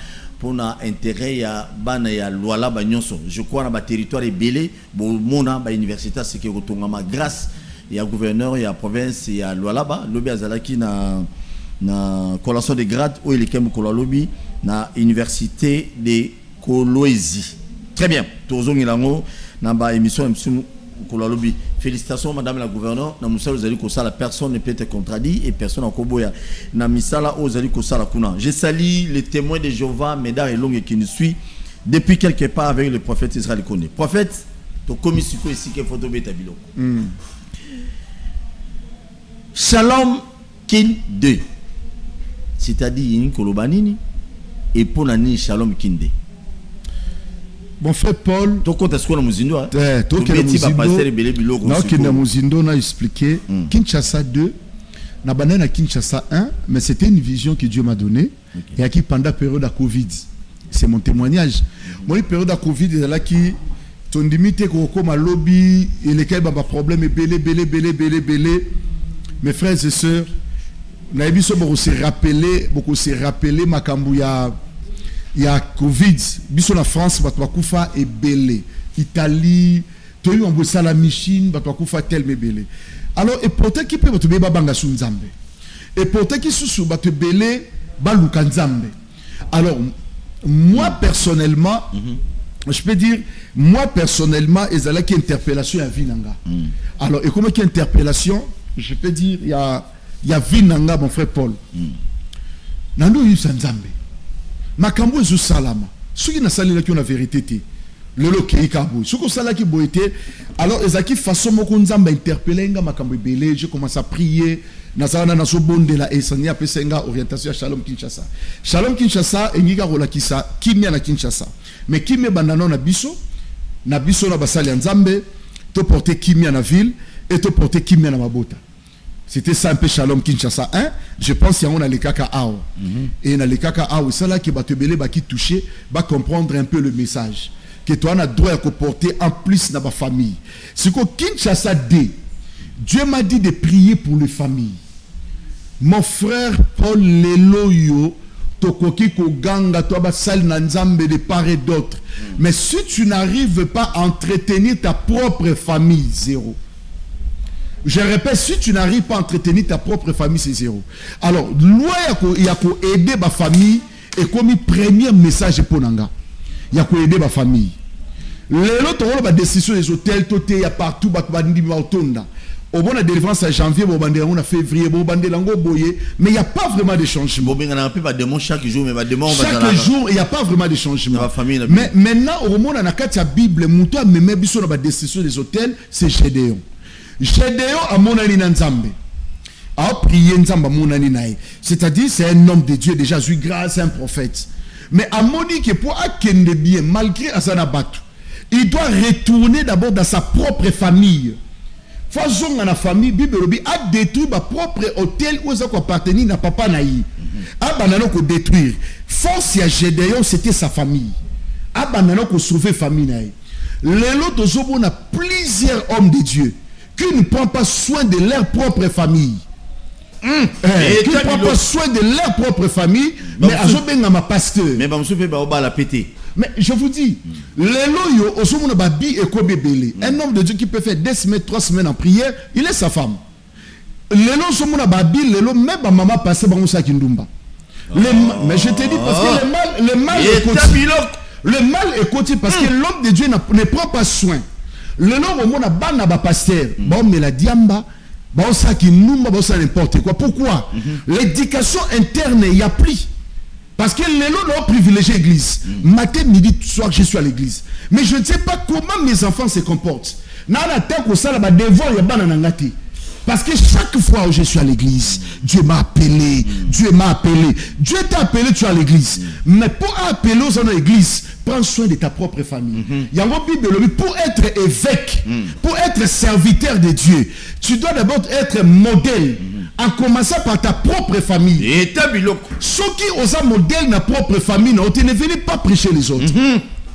Speaker 2: mpona intérêt ya bana ya lwalaba nyonso. Je crois na baterritoire ebele bomona bauniversité aseke kotongama grâce ya gouverneur ya province ya lwalaba lobi azalaki na na collation de grade oyo eleki mokolo alobi na université de kolwezi. Très bien. Tozongela yango na mokolo alobi félicitations madame la gouverneur na personne ne peut être contredit et personne akoboya na misala ozali je sali les témoins de jéhovah médard elonge qui nous suit depuis quelque part avec le prophète israël konde prophète tokomi sikoyo esika efo tobeta biloko. Mm. shalom kin 2 c'est-à-dire yini koloba nini et mpona nini shalom kin 2
Speaker 3: mon frère paul
Speaker 2: tokota sikoyo na mozindo
Speaker 3: Eh, tokende
Speaker 2: tobeti bapaster
Speaker 3: mozindo
Speaker 2: ebele biloko
Speaker 3: naokende
Speaker 2: sikoyo.
Speaker 3: mozindo na expliqué.
Speaker 2: Mm.
Speaker 3: kinshasa 2 na bandai na kinshasa 1 mais c'était une vision que dieu m'a donnée. Et qui pendant période ya covid. C'est mon témoignage. Moi période ya covid ezalaki tondimi te kokokoma lobi elekaki ba baproblème ebele ebele ebele ebele ebele mes frères et sœurs nayebi so bokose rappele bokose rappele makambo ya ya covid. Biso na france bato bakufa ebele. Italie toyebi mambo esala michine bato bakufa telme ebele. Alors eportaki mpe bato ebele babanga su nzambe? Eportaki susu bato ebele baluka nzambe? Alors moi personnellement je peux dire moi personnellement ezalaki interpellation ya vie na nga alors ekomaki interpellation? Je peux dire ya ya vie na mon frère paul. Nandi oyebisa nzambe. Makambo ezosalama soki nasalelaki yo na verité te. Lelo okei ka boye. Soki osalaki boye te alors ezalaki façon moko nzambe ainterpele nga makambo ebele. Je commence à prier. Naza wana nazobondela esani apesa nga orientation ya shalom kinshasa. Shalom kinshasa engi ka kolakisa kimia na kinshasa. Mais kimia ebanda nano na biso na biso na basali ya nzambe toporte kimia na ville et toporte kimia na mabota c'était ça un peu shalom kinshasa 1 je pense yango nalekaka awa et nalekaka awa esalaki bato ebele baki touché bacomprendre un peu le message. Que toa na droit ya koporter en plus na bafamille siko kinshasa d dieu m'a dit de prier pour les familles. Mon frère paul lelo yo tokoki koganga to basali na nzambe de part et d'autre. Mais si tu n'arrives pas à entretenir ta propre famille zéro je répète, si tu n'arrives pas à entretenir ta propre famille, c'est zéro. Alors, loi il y a aider ma famille et comme premier message pour Nanga. Il y a aider ma famille. Les autres ont la décision des hôtels, tout il y a partout, bah, bah, ndi ba otonda. Au bon, la délivrance à janvier, bandé, on a février, bon, bandé, lango, mais il n'y a pas vraiment de changement.
Speaker 2: chaque jour mais
Speaker 3: Chaque jour, il n'y a pas vraiment de changement. Mais maintenant, au moment où on a la Bible, Mouto a même biso la décision des hôtels, c'est Gédéon. Gédéon a mon ani na nzambe. A prié na ye. C'est-à-dire, c'est un homme de Dieu, déjà, suis grâce, un prophète. Mais à Monique, pour akende bien, malgré Asana il doit retourner d'abord dans sa propre famille. Façon dans la famille, Bible a détruit ma propre hôtel où ça appartenir na papa na yi. A banano ko détruire. Force ya Gédéon, c'était sa famille. A banano ko sauver famille na yi. Lelo tozobona plusieurs hommes de Dieu qui ne prennent pas soin de leur propre famille? Eh,
Speaker 2: Et
Speaker 3: qui ne
Speaker 2: dit
Speaker 3: pas soin de leur propre famille,
Speaker 2: Bah,
Speaker 3: mais azobenga ma pasteur.
Speaker 2: mais bamosusu mpe baobala pété
Speaker 3: Mais je vous dis, lelo yo, osomona babi et kobebele. Un homme de Dieu qui peut faire deux semaines, trois semaines en prière, il est sa femme. Lelo osomona babi, lelo même ma maman passait bango sa kindumba. Ma- Mais je te dis parce que le mal, le mal est Le mal est parce que l'homme de Dieu ne prend pas soin. Le nom au monde bana ba pasteur, bon mais la diamba, bon ça qui nous bon ça n'importe quoi. Pourquoi? L'éducation interne il y a plus. Parce que les lots n'ont privilégié l'église. Matin, midi, soir, je suis à l'église. Mais je ne sais pas comment mes enfants se comportent. Nana tant que ça, là, devoir, il y a banana ngati. Parce que chaque fois où je suis à l'église, Dieu m'a appelé. Dieu m'a appelé. Dieu t'a appelé, tu es à l'église. Mais pour appeler aux gens à l'église, prends soin de ta propre famille. Il y a une Bible, pour être évêque, pour être serviteur de Dieu, tu dois d'abord être modèle. En commençant par ta propre famille.
Speaker 2: Et ta.
Speaker 3: Ceux qui un modèle dans propre famille, ne venez pas prêcher les autres.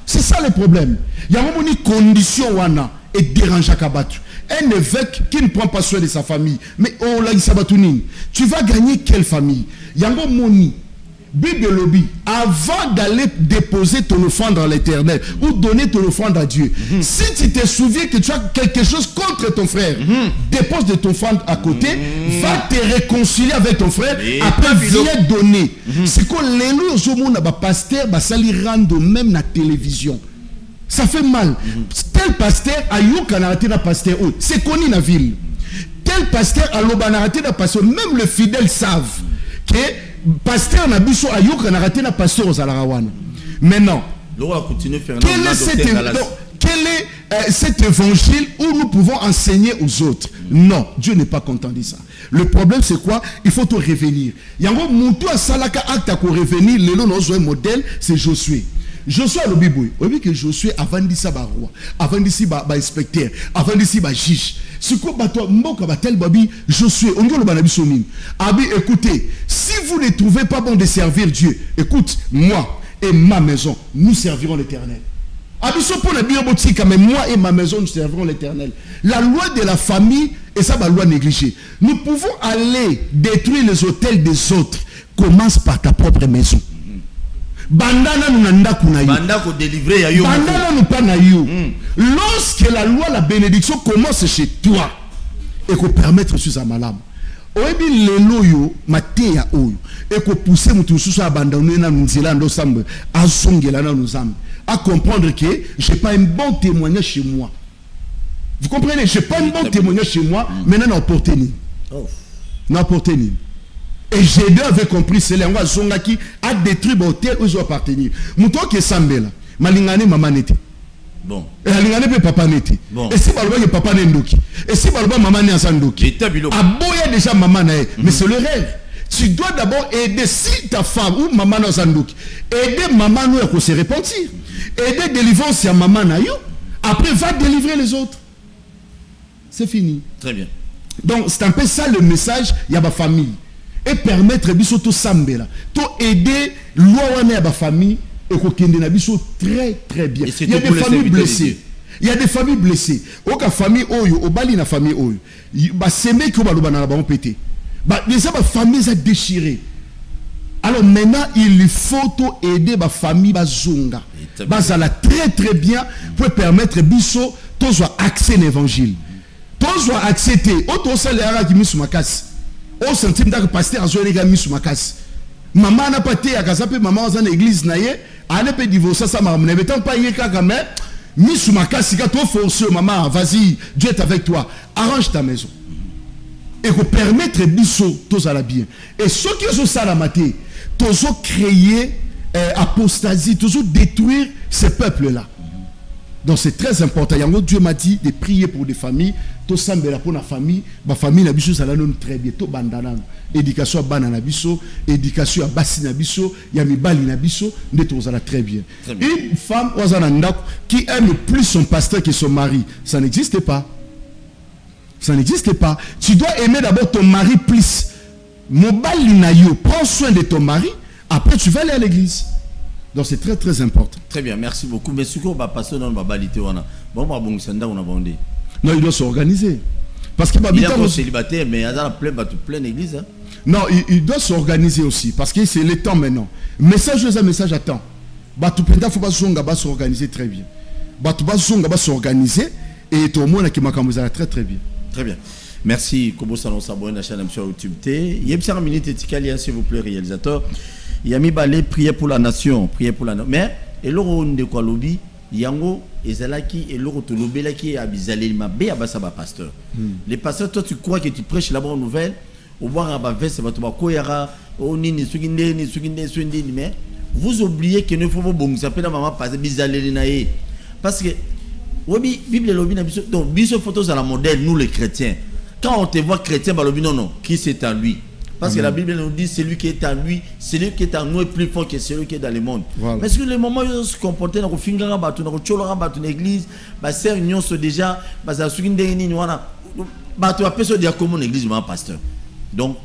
Speaker 3: C'est ça le problème. Il y a une condition wana et dérange à Kabatu. Un évêque qui ne prend pas soin de sa famille, mais oh là, il Tu vas gagner quelle famille? Il y a un moni. Bible lobby, avant d'aller déposer ton offrande dans l'éternel ou donner ton offrande à Dieu,
Speaker 2: Mhm.
Speaker 3: si tu te souviens que tu as quelque chose contre ton frère,
Speaker 2: Mhm.
Speaker 3: dépose de ton offrande à côté, va te réconcilier avec ton frère,
Speaker 2: Et
Speaker 3: après viens donner.
Speaker 2: Mhm.
Speaker 3: C'est que les jours où pasteur basali rendre même la télévision. Ça fait mal. Tel pasteur a eu arrêté na pasteur oh, c'est connu na ville. Tel pasteur a arrêté na pasteur même les fidèles savent que pasteur na biso a eu arrêté na pasteur aux wana. Maintenant,
Speaker 2: faire
Speaker 3: quel est, cet, quel est euh, cet évangile où nous pouvons enseigner aux autres? Non, Dieu n'est pas content de ça. Le problème, c'est quoi? Il faut te revenir. Yango muntu asalaka acte à revenir, le nom un modèle, c'est Josué. Josué a l'obi boy. Obi que Josué avant d'ici ba roi, avant d'ici ba, ba inspecteur, avant d'ici ba juge. C'est quoi bato mboka batel babi Josué, on dit le banabi sonine. Abi écoutez, si vous ne trouvez pas bon de servir Dieu, écoute, moi et ma maison, nous servirons l'Éternel. Abiso la biobotika, mais moi et ma maison, nous servirons l'éternel. La loi de la famille, et ça, la loi négligée. Nous pouvons aller détruire les hôtels des autres. Commence par ta propre maison.
Speaker 2: Banda ko délivrer ya yo. moko.
Speaker 3: Bandana nous pas na yo. Lorsque la loi, la bénédiction commence chez toi, et qu'on permettre sur sa malame. oyebi lelo oyo mateya oyo ekopousse moto mosusu abandone nanu nzela ndo sambe azongela nanu nzambe à comprendre que j'ai pas un bon témoignage chez moi vous comprenez? J'ai pas un bon témoignage chez moi maintenant na porté nini
Speaker 2: Oh.
Speaker 3: na porté nini et Gédéon avait compris cela yango azongaki adétruire bahotel oyo ezo appartenir moto oke esambela malingane mama nete
Speaker 2: Bon.
Speaker 3: alingane mpe papa te
Speaker 2: Bon.
Speaker 3: esi balobaki papa ne ndoki esi baloba mama ne aza ndoki
Speaker 2: Et ta biloko.
Speaker 3: aboya déjà maman mais c'est le rêve. Tu dois d'abord aider si ta femme ou maman na aza ndoki aider maman no ya ko se repentir. Aider délivrance ya maman na yo. Après va délivrer les autres. C'est fini.
Speaker 2: Très bien.
Speaker 3: donc c'est un peu ça le message ya bafamille et permettre biso tosambela to aider loi wana ya bafamille ekokende na biso très très bien.
Speaker 2: Et
Speaker 3: il y a des familles blessées. il y a des familles blessées. Oka famille oyo obali na famille oyo y- basemeki oyo balobana na bango pété eza bafamille eza déchiré. Alors maintenant il faut to aider bafamille bazonga
Speaker 2: Établi.
Speaker 3: bazala très très bien pour permettre biso tozwa accès na évangile tozwa accès te oyo tosalelakaki miso makasi. oyo sentime ndaka paster azoyeleka miso makasi. Mama ana mpe ateyaka aza mpe mama aza na église na ye ale mpe divorce asa makambo na ye betango mpe aye kaka mais miso makasi ka toforce yo mama vas-y dieu est avec toi. Arrange ta maison. Ekopermettre biso tozala bien. Et soki ezosalama te tozocréer euh, apostasie tozodétruire ce peuple là donc c'est très important. Dieu m'a dit de prier pour des familles tosambela mpo na famille bafamille na biso ezala nanu très bien tobanda nanu éducation ya bana na biso éducation ya basi na biso ya mibali na biso nde tozala très bien une femme ndako qui aime plus son pasteur que son mari ça n'existe pas ça n'existe pas. Tu dois aimer d'abord ton mari plus. Mobali na yo, prends soin de ton mari, après tu vas aller à l'église. Donc c'est très très important.
Speaker 2: Très bien, merci beaucoup. Mais ce qu'on va passer dans le babalité, on a. Bon, bah, bon, c'est on a.
Speaker 3: Non, il doit s'organiser. Parce que
Speaker 2: Il est encore célibataire, mais il y a plein, bah, toute pleine église. Hein.
Speaker 3: non, il, il doit s'organiser aussi. Parce que c'est le temps maintenant. Message, c'est un message à temps. Batu penda faut pas s'organiser très bien. Batu ba zonga ba s'organiser et tout le monde qui m'a très très bien.
Speaker 2: Très bien. Merci. Kobo Salon Sabouin, la chaîne sur YouTube. Yebsar Minute et s'il vous plaît, réalisateur. Yami Balé, priez pour la nation. Priez pour la nation. Mais, et l'euro de quoi lobby, Yango, Ezalaki, et l'euro de lobelaki, Abizalé, ma bé, Abasaba pasteur. Les pasteurs, toi, tu crois que tu prêches la bonne nouvelle, au voir à Bavès, à Koyara, au Nini, Suginde, ni Suginde, Suginde, mais vous oubliez que ne faut pas bon, ça peut la maman passer Bizalé, Naé. Parce que, Wabi, Bible lobi na biso donc biso photos à la modèle nous les chrétiens quand on te voit chrétien balobi non non christ est en lui parce que la Bible nous dit celui qui est en lui, celui qui est en nous est plus fort que celui qui est dans le monde.
Speaker 3: Voilà.
Speaker 2: Mais est-ce que le moment où ils se comportent dans le fingara batu, dans le cholora batu, dans l'église, bah c'est une union déjà, bah ça suit une dernière wana, bah tu appelles ça dire comment l'église ma pasteur. Donc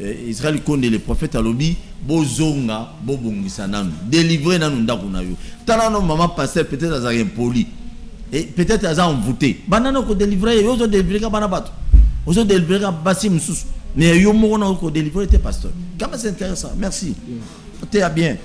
Speaker 2: euh, Israël connaît les prophètes à lobby, bozonga, bobongisa nanu, délivrer nanu ndako na yo. Tala no maman pasteur peut-être à impoli. Et peut-être à envoûté. Banano ko délivrer, yo zo délivrer ka bana batu. Ozo délivrer ka basi mususu. Mais yo moko na ko délivrer tes pasteur. Comment c'est intéressant. Merci. T'es à bien.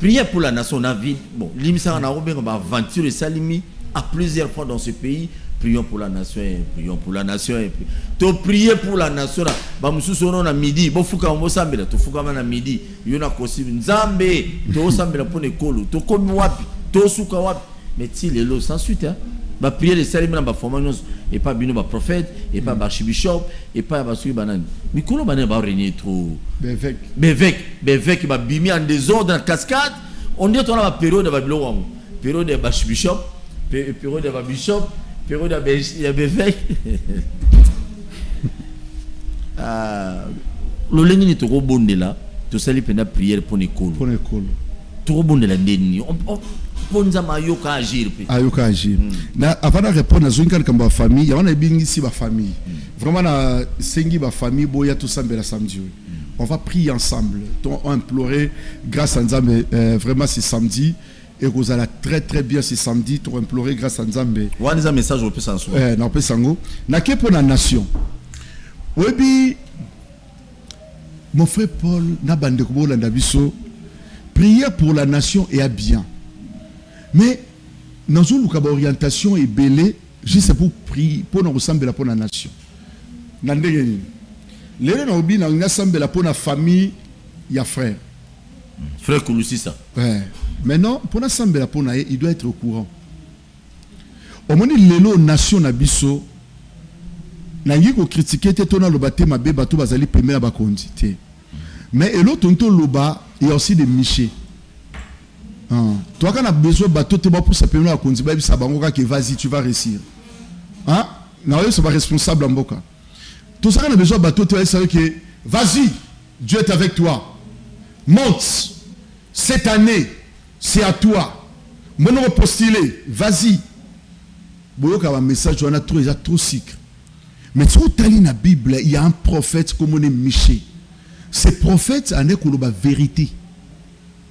Speaker 2: Priez pour la nation David. Bon, l'imisa na robin va aventure et salimi à plusieurs fois dans ce pays. Prions pour la nation, et prions pour la nation. et puis- To prier pour la nation. là. Ba mususu ono na midi, bo fuka mo sambela, to fuka na midi. Yo na kosi nzambe, to sambela pour ekolo, to komi wapi, to suka wapi. Mais ti lelo sans suite hein. Ba prier les salimi na ba formation et pas bino ba prophète et pas ba archbishop et pas ba suivi banane. Mikolo banane ba régner trop?
Speaker 3: Bevek.
Speaker 2: bevek bevek babimi en désordre en cascade. On dit on a la période de babilo wangu période de bishop période de bishop période de bevek ah lolenge ni tokobondela tosali mpena prière na ekolo
Speaker 3: Pour ekolo.
Speaker 2: tokobondela ndeni nini mpo nzambe ayoka agir mpe
Speaker 3: ayoka agir na avant na répondre nazongi kaka likambo ya famille yango nayebingisi bafamille vraiment na sengi bafamille boya tosambela samedi oyo on va prier ensemble. To implorer grâce à nzambe euh, vraiment ce samedi. Ekozala très très bien ce samedi. To implorer grâce à nzambe.
Speaker 2: Wana eza message opesa soi
Speaker 3: eh, napesa yango nake mpo na nation? Oyebi mon frère paul na bandeko bolanda biso prière pour la nation eya bien mais nazoluka baorientation ebele juste pour prier mpo na kosambela mpo na nation lelo naobi na nasambela mpo na famille ya frère
Speaker 2: frère kulusisa
Speaker 3: Ouais. Maintenant, pour nasambela mpo na ye il doit être au courant omoni lelo nation na biso nangi kokritike te to naloba te mabe bato bazali pembe na bakonzi te mais elo toni toloba il y a aussi des miché toaka na besoin bato te bapusa pembe na bakonzi bayebisa bango kaka vas-y tu vas réussir. Hein? naoyebisa baresponsable ya mboka tozalaka na besoin bato te bayebisa yo ke vas-y dieu est avec toi. Monte. Cette année c'est à toi. Mbona postuler vas-y. Boyoka bamessage wana trop eza trop secret mais soki otali na bible il y a un prophète komone miché. Ce prophète ande koloba vérité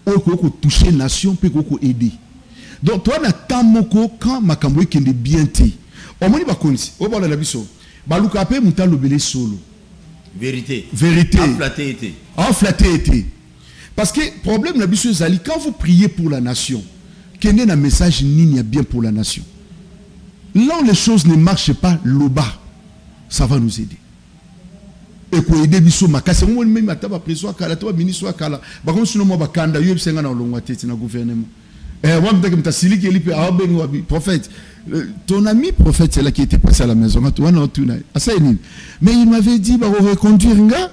Speaker 3: oyo koki kotouche nation mpe koki koaide donc toa na temps moko quand makambo ekende bien te omoni bakonzi oyo baolanda biso balukaka mpe moto alobele solo.
Speaker 2: Vérité.
Speaker 3: Vérité.
Speaker 2: Aflaté ete.
Speaker 3: Parce que problème na biso ezali quand vous priez pour la nation kende na message nini ya bien pour la nation. Là où les choses ne marchent pas loba ça va nous aider ekoyede biso makasi. Yango moni memi ata bapresident akala ata baministre akala. Bakomi sino mwa bakanda yo yebisenga na olongwa te ti na gouvernement. Eh, moi, peut-être que mtasiliki eli pe awabengi wabi. Prophète ton ami prophète qui était passé à la maison. Ngatu wana otuna asa nini mais il m'avait dit ba reconduire nga.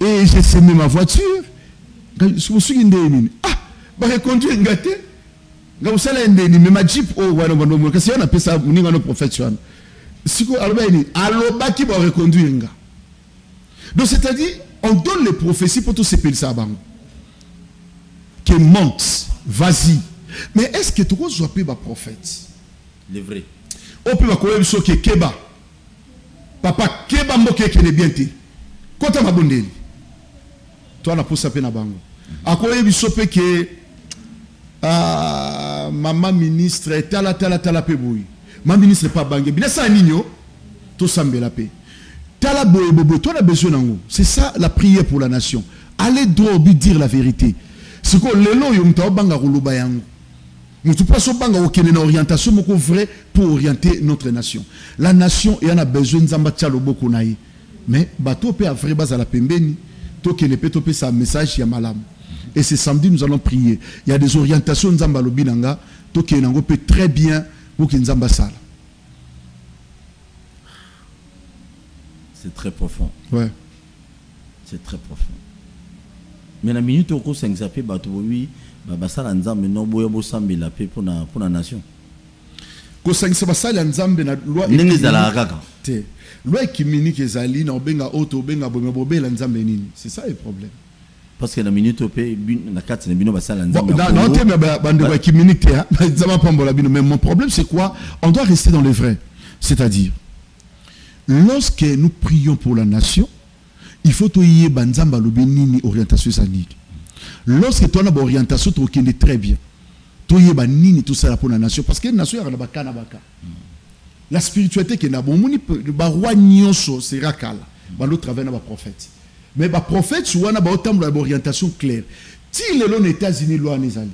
Speaker 3: Et j'ai semé ma voiture. Nga- soki nde nini? Ah ba reconduire nga te. Nga osala ye ndeni me majip oyo wana bandomo kasi yo napesa moninga no prophète wana siko aloba nini alobaki ba reconduire nga donc c'est-à-dire on donne les prophéties pour tosepelisa bango que monte vas-y. Mais est-ce que tokozwa mpe baprophète
Speaker 2: le vrai.
Speaker 3: Mpe bakoya biso ke keba papa keba mboka ekende bien te kota mabondeli. To ana posa mpe na bango. Akoya biso mpe ke ah, mama ministre tala tala tala mpe boye ma ministre mpe abange bilasa nini o tosambela mpe tala c'est ça la prière pour la nation. Allez droit au but dire la vérité. Aobanga koloba yango moto mpasi obanga kokende na orientation moko vrai pour orienter notre nation. La nation na besoin nzambe atia loboko na ye mais bato mpe avrai bazala pembeni. Tokende mpe topesa message ya malamu et ce samedi nous allons prier. Il y a des orientations na nga tokende yango mpe très bien poke nzambe asala
Speaker 2: c'est très profond.
Speaker 3: Ouais.
Speaker 2: c'est très profond. Mais na minute okosangisa mpe bato boyebi ba- basala nzambe no boya bosambela mpe mpona mpona nation.
Speaker 3: Kosangisa basali ya nzambe na loi
Speaker 2: ndenge ezalaka kaka
Speaker 3: te loi ekiminike ezali na obenga oyo tobenga bomi bobela nzambe nini. C'est ça le problème.
Speaker 2: Parce que na minute oyo mpe na kati na bino nzambe ya
Speaker 3: na-
Speaker 2: Congo.
Speaker 3: naotema ba- bandeko ya kiminike te nzambe apambola bino. Mais mon problème c'est quoi? On doit rester dans le vrai. C'est-à-dire lorsque nous prions pour la nation il faut toyeba nzambe alobi nini orientation eza nini lorsque toana baorientation tokende très bien. Toyeba nini tosala mpo na nation. Parce que nation yaka na baka na baka la spiritualité ke na bomoni pe- baroi nyonso sera kala bando travaille na baprophète mais baprophète wana baotambola na baorientation claire. Ti lelo na états-unis lwana ezali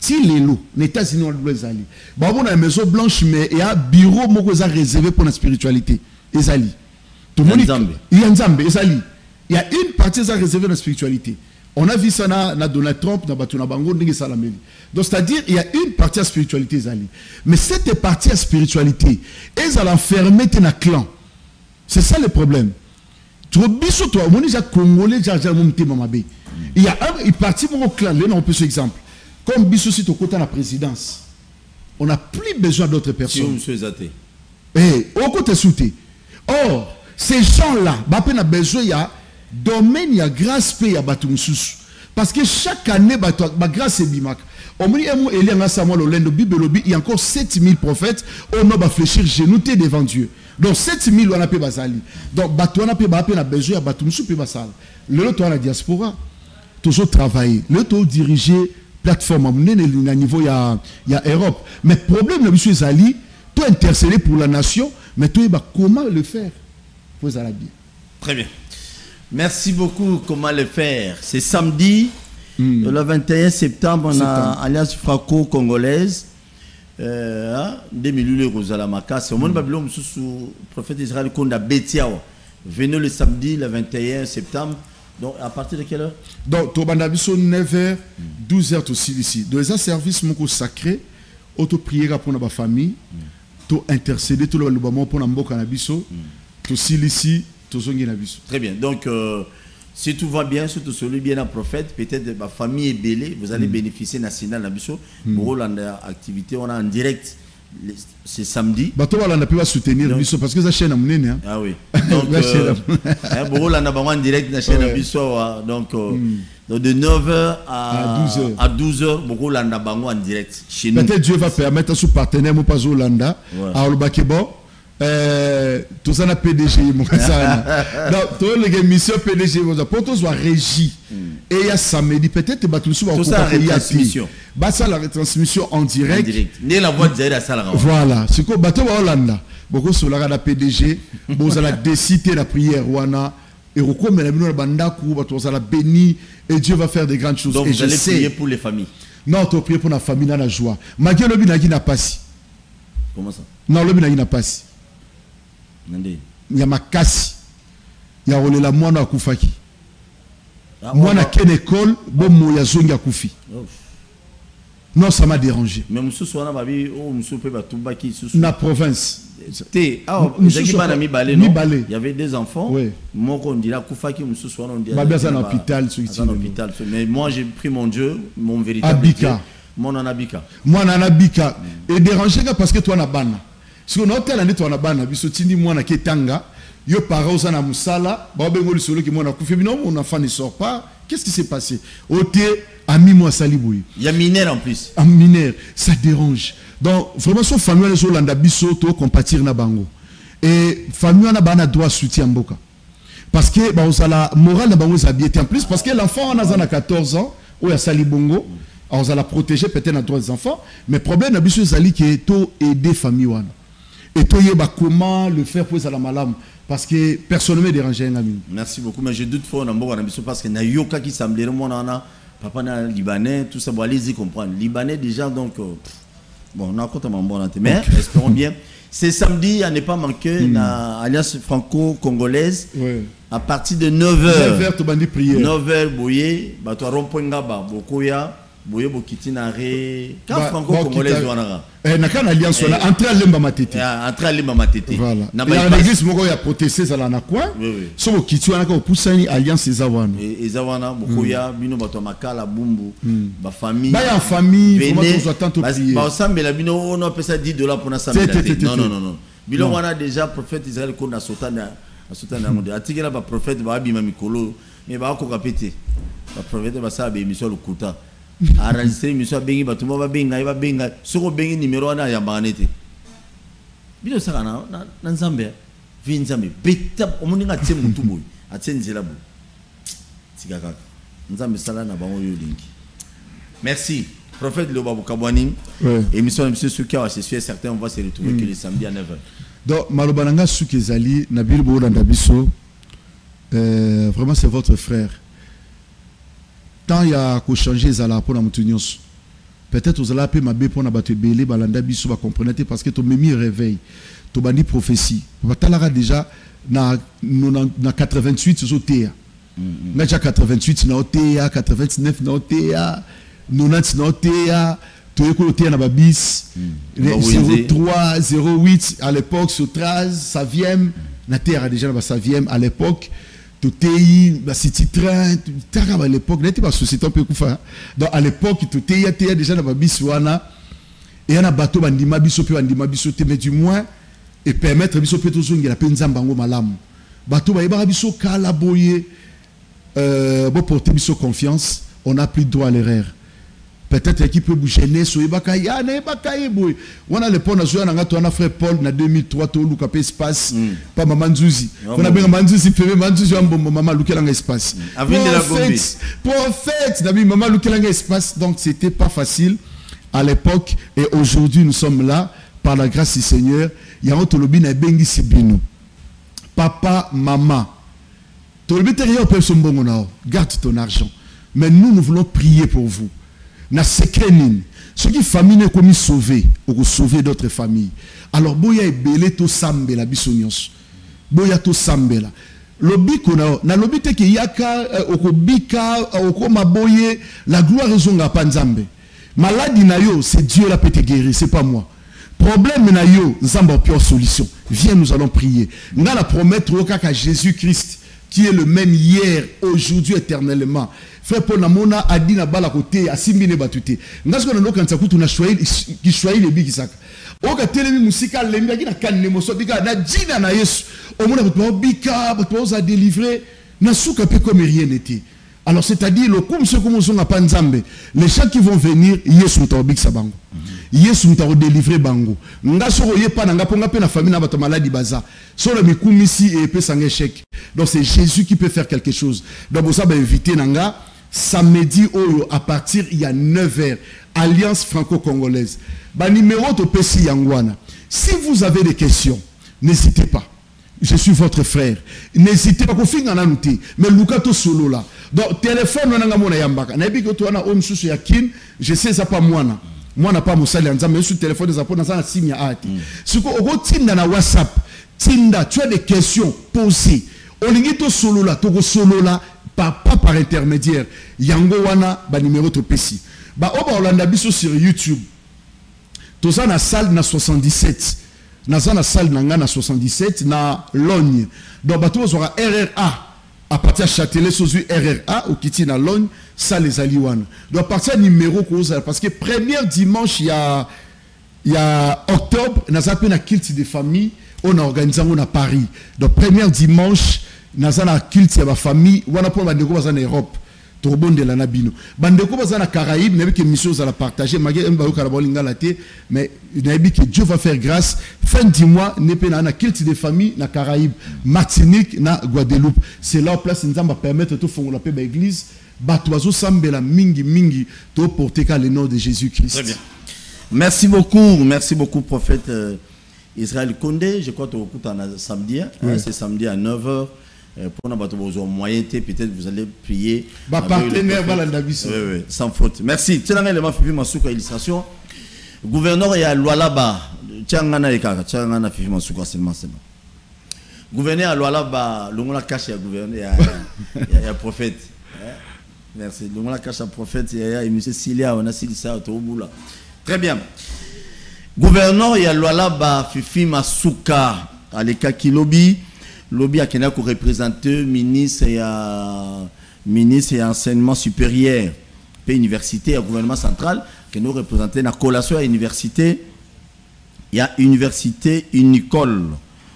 Speaker 3: ti lelo na états-unis wana lelo ezali baomona na maison blanche mais eya bureau moko eza réservé mpo na spiritualité ezali. Tomoni
Speaker 2: Ya Nzambe.
Speaker 3: ya nzambe ezali. Il y a une partie eza réservée na spiritualité. On a vu ça na, na donald trump na bato na bango ndenge esalameli donc c'est à dire il y a une partie ya spiritualité ezali. Mais cette partie ya spiritualité ezala enfermé te na clan. C'est ça le problème. To biso to omoni eza congolais eza eza mo motema mabe. Il y a un parti moko clan lelo na opesa exemple. Comme biso si tokota na présidence on n'a plus besoin d'autres
Speaker 2: Si
Speaker 3: personnes.
Speaker 2: Mosusu eza te
Speaker 3: Eh, okota su te or ces gens là bape na besoin ya domaine ya grâce mosusu parce que chaque année mwa lolendo bible elobi il y a encore 7000 prophètes oyo no bafléchir genou te devant dieu donc 7000 wana mpe bazali donc bato wana mpe baa mpe na besoin ya bato mosusu mpe basala lelo toza na diaspora tozotravaille lelo todirige plateforme ya monene na niveau ya, ya europe mais problème na biso ezali to intercéder pour la nation mais toyeba comment le faire po ezala bien
Speaker 2: Très bien. Merci beaucoup. Comment le faire? C'est samedi, le 21 septembre, on a. Alliance franco-congolaise. Euh, hein, 2000 Rosala Makas. Au monde Babylone, sous prophète Israël Konda Betiawa. Venez le samedi, le 21 septembre. Donc, à partir de quelle heure?
Speaker 3: Donc tobanda biso 9h 12h tosilisi donc eza service moko sacré oyo topriera mpona bafamille tointercéder toloba liloba moko mpona mboka na biso tosilisi tozongi na biso
Speaker 2: Très bien. Donc, euh, si tout va bien, surtout celui bien un prophète, peut-être ma famille est belle, vous allez bénéficier national Nabiso. Pour Hollande activité, on a en direct, c'est samedi.
Speaker 3: bato balanda mpe basoutenir
Speaker 2: Donc-
Speaker 3: biso parce que eza chaîne ya monene hein.
Speaker 2: Ah oui. Donc,
Speaker 3: La chaîne
Speaker 2: euh, pour on a en direct la chaîne
Speaker 3: Ouais.
Speaker 2: Donc, euh, donc, de 9h à,
Speaker 3: À 12h.
Speaker 2: à 12h, pour Hollande, bango en direct chez nous.
Speaker 3: peut-être dieu va permettre sous partenaire mo mpo azolanda
Speaker 2: Ouais.
Speaker 3: alobaki bon euh, toza na pdg moko ezana donc toleka émission pdg moza mpo tozwa régie eya samedi peut-être mosusu
Speaker 2: Tosala
Speaker 3: bakoka koya te
Speaker 2: retransmission.
Speaker 3: basala retransmission en
Speaker 2: En
Speaker 3: direct
Speaker 2: direct. Né la voix de à Salara.
Speaker 3: voilà sikoyo bato baolanda bokosolaka na pdg bozala desi te na prière wana bato bazala béni et dieu va faire de grandes choses.
Speaker 2: Donc,
Speaker 3: et
Speaker 2: vous
Speaker 3: je
Speaker 2: allez prier pour les familles.
Speaker 3: non toprie mpo na famille na na joie. Maki olobi naki na pasi
Speaker 2: Comment ça?
Speaker 3: Na olobi naki na pasi
Speaker 2: Nandé.
Speaker 3: ya makasi ya kolela mwana akufaki
Speaker 2: Ah,
Speaker 3: mwana
Speaker 2: on va-
Speaker 3: akende ekole bomoyi azongi akufi
Speaker 2: Oh.
Speaker 3: non ça m'a dérangé.
Speaker 2: Mais mosusu wana babi oyo mosusu mpe batumbaki susu
Speaker 3: na province
Speaker 2: te awa ezalaki bana mibale non?
Speaker 3: mibale.
Speaker 2: il y avait deux enfants
Speaker 3: Ouais.
Speaker 2: moko ondira akufaki mosusu wana ondira
Speaker 3: Babi aza na hôpital, soki
Speaker 2: aza
Speaker 3: ti
Speaker 2: na hôpital mais moi j'ai pris mon dieu mon véritable
Speaker 3: Abika.
Speaker 2: Dieu. mon en abika.
Speaker 3: Mwana anabika edérange nga parce que toa na bana. Siko naotala nde toa na bana. Biso tindi mwana ke etanga yo para oza na mosala baobengo lisolo ke mwana akufi. Bino mon enfant ne sort pas qu'est-ce qui s'est passé? Ote ami mo asali boye
Speaker 2: il y a mineur en plus.
Speaker 3: En mineur ça dérange. Donc vraiment so famille wana ezolanda biso tokompatir na bango. Et famille wana baa na droit soutien ya mboka. Parce que bakozala moral na bango eza bien te en plus parce que l'enfant na 14 ans oyo asali bongo akozala protégé peut-être na droit des enfants. Mais problème biso ezali ke to aider famille wana et toyeba comment le faire po ezala malamu parce que personnellement dérange nga mingi
Speaker 2: merci beaucoup mais je doute fort na na biso parce que nayokaki semblere mwana wana papa na libanais tout ça bon allez-y comprendre. Libanais déjà donc euh, bon nakota mambo wana te mais espérons bien. C'est samedi à ne pas manquer na alliance franco-congolaise.
Speaker 3: Ouais.
Speaker 2: à partir de 9h
Speaker 3: vers tobandi prière.
Speaker 2: 9h boye ya rond-point ngaba bokoya boye bokiti na re ka franco-congolaise
Speaker 3: bakita-
Speaker 2: wana ka
Speaker 3: Eh, na kaka na alliance wana
Speaker 2: Eh.
Speaker 3: entre alemba matete.
Speaker 2: Ya, entre alemba matete.
Speaker 3: Voilà.
Speaker 2: Na
Speaker 3: église moko ya protesté ezala na coin
Speaker 2: Oui, oui.
Speaker 3: so bokiti wana kaka opusani alliance eza wana.
Speaker 2: Eza wana. Bokoya bino bato ya makala bumbu bafamille
Speaker 3: baya en
Speaker 2: bino ono apesa 10 dollars mpona
Speaker 3: Te,
Speaker 2: sambela
Speaker 3: te,
Speaker 2: te.
Speaker 3: te,
Speaker 2: non non non non. Biloko wana déjà prophète israel ko na sotana na sotana yango te atikela baprophète baabima mikolo. Me baakoka mpe te baprophète basala baémission ya lokuta enregistre émission abengi bato mo babenga ye babenga soki obengi numero wana ayambaka ne te bino osaka na, na, na nzambe vi nzambe beta omoni nga atie motu boye atie nzela boye tika kaka nzambe esala na bango oyo olingi merci. Prophète loba bokabwani émission na biso soki awa c'est sûr certain on va se retrouver que le samedi à 9h
Speaker 3: donc maloba na nga suki ezali na bili boolanda biso euh, vraiment c'est votre frère tant ya kochange ezalaka mpona motu nyonso. Peut-être ozalaka mpe mabe mpona bato ebele balanda biso bakomprene te parce que tomemi réveil tobandi prophétie. Batalaka déjà na, na, na 88 ozoteya ngai tya 88 na oteya 89 na oteya 90 na oteya toyekoli oteya na babis.
Speaker 2: Ba Wenze.
Speaker 3: 03 08 à l'époque sur 13 savième. Na teyaka déjà na basavième à l'époque toteyi basiti train taka ba l'époque nayeti basociété mpe ekufa donc à l'époque toteyi ateya déjà na babisi wana. Eya na bato bandima biso mpe bandima biso te mais du moins epermettre biso mpe tozongela mpe nzambe yango malamu bato bayebaka biso kala boye euh, boporte biso confiance on n'a plus droit à l'erreur peut-être équipe bu jeunesse oyebaka ye ah nayebaka ye boye wana lepo nazoya na nga to wana frère paul na 2003 toluka mpe espace. Pa mama nzuzi.
Speaker 2: Ah,
Speaker 3: mpo nabenga mama nzuzi peme mama nzuzi ya mbombo mama alukelanga espace.
Speaker 2: Avenue de la Gombe.
Speaker 3: Prophète, prophète nabi mama alukelanga espace. Donc c'était pas facile à l'époque. Et aujourd'hui nous sommes là par la grâce du seigneur. Yango tolobi na ebengisi bino. Papa mama. Tolobi te yo mpe biso mbongo na yo garde ton argent. Mais nous nous voulons prier pour vous na secret nini? Soki famille no ekomi sauve okosauve d'autres familles. Alors boya ebele tosambela biso nyonso. Boya tosambela. Lobiko na yo nalobi te yaka eh, okobika eh, okoma boye la gloire ezonga pa nzambe. Maladi na yo c'est dieu là peut te guérir c'est pas moi. Problème na yo nzambe apure solution. Viens nous allons prier. Nga na promettre oyo kaka jésus christ qui est le même hier aujourd'hui éternellement. Frère paul namona adi na bala kote asimbi ne bato te nga soki nandokanisa kutu na Swahili- kiswahili ebikisaka oyoka telemi mosika alembi aki na kanne moso abika na jina na yesu. Omona bato baobika bato baoza délivre na suka mpe comme alors c'est-à-dire lokumu soki omozonga mpa nzambe les gens qui vont venir yesu moto akobikisa bango yesu moto akodélivre bango. Nga soki oye mpa na nga mpo nga mpe na famille na bato ya maladi baza. Solo mikumisi epesanga échec donc c'est jésus qui peut faire quelque chose. Donc boza bainvité na nga samedi oyo à partir ya 9 heures alliance franco-congolaise. Banuméro topesi yango wana si vous avez des questions n'hésitez pas. Je suis votre frère. N'hésitez pas kofinga nanu te mais luka tosolola donc telefone wana nga mona yambaka. Nayebi ke to wana oyo mosusu ya kin je sais eza pa mwana mwana pa mosali ya nzambe yesu telefone eza mpo naza na signe ya a na whatsapp tinda tu as des questions posées. Olingi tosolola tokosolola par, pas par intermédiaire. Yango wana banuméro topesi baoyo baolanda biso sur youtube. Toza na salle na 77 naza na salle na nga na 77 na logne. Donc bato bozwaka rra à partir ya châtelet sozwi rra okiti na logne salle ezali wana donc partir numéro parce que première dimanche ya ya octobre naza mpe na culte de famille. Oyo na organise yango na paris. Donc première dimanche naza na culte ya bafamille wana mpona bandeko baza na europe. Tokobondela na bino bandeko baza na caraïbe nayebi ke mission ozala partage malgré mais dieu va faire grâce. Fin du mois ne mpe naa na de famille na caraïbe. Martinique na guadeloupe. C'est là place nzambe apermettre tofongola mpe baeglise bato bazosambela mingi mingi toporte ka le nom de jésus christ
Speaker 2: Très bien. Merci beaucoup, merci beaucoup, prophète euh, Israël Condé. Je crois que tu as samedi, hein, c'est samedi à 9h. pour nous moyens, peut-être vous allez prier.
Speaker 3: Bah, partenaire, biso.
Speaker 2: Oui, oui, sans faute. Merci. Tiens, là, il Fifi Masuka, illustration. Gouverneur et à Lualaba. Là, il Tiens, là, Fifi Masuka, seulement, seulement. Gouverneur à Lualaba, y a gouverneur, il y a- il y a prophète. Merci. Le monde cache, prophète, il y a M. Silia, on a Silisa, Toboula. Très bien. Gouverneur ya Lualaba Fifi Masuka alekaki lobi lobi akenda ko représenter ministre ya ministre ya enseignement supérieur pe université ya gouvernement central kendo représenter na collation ya université il y a université unicole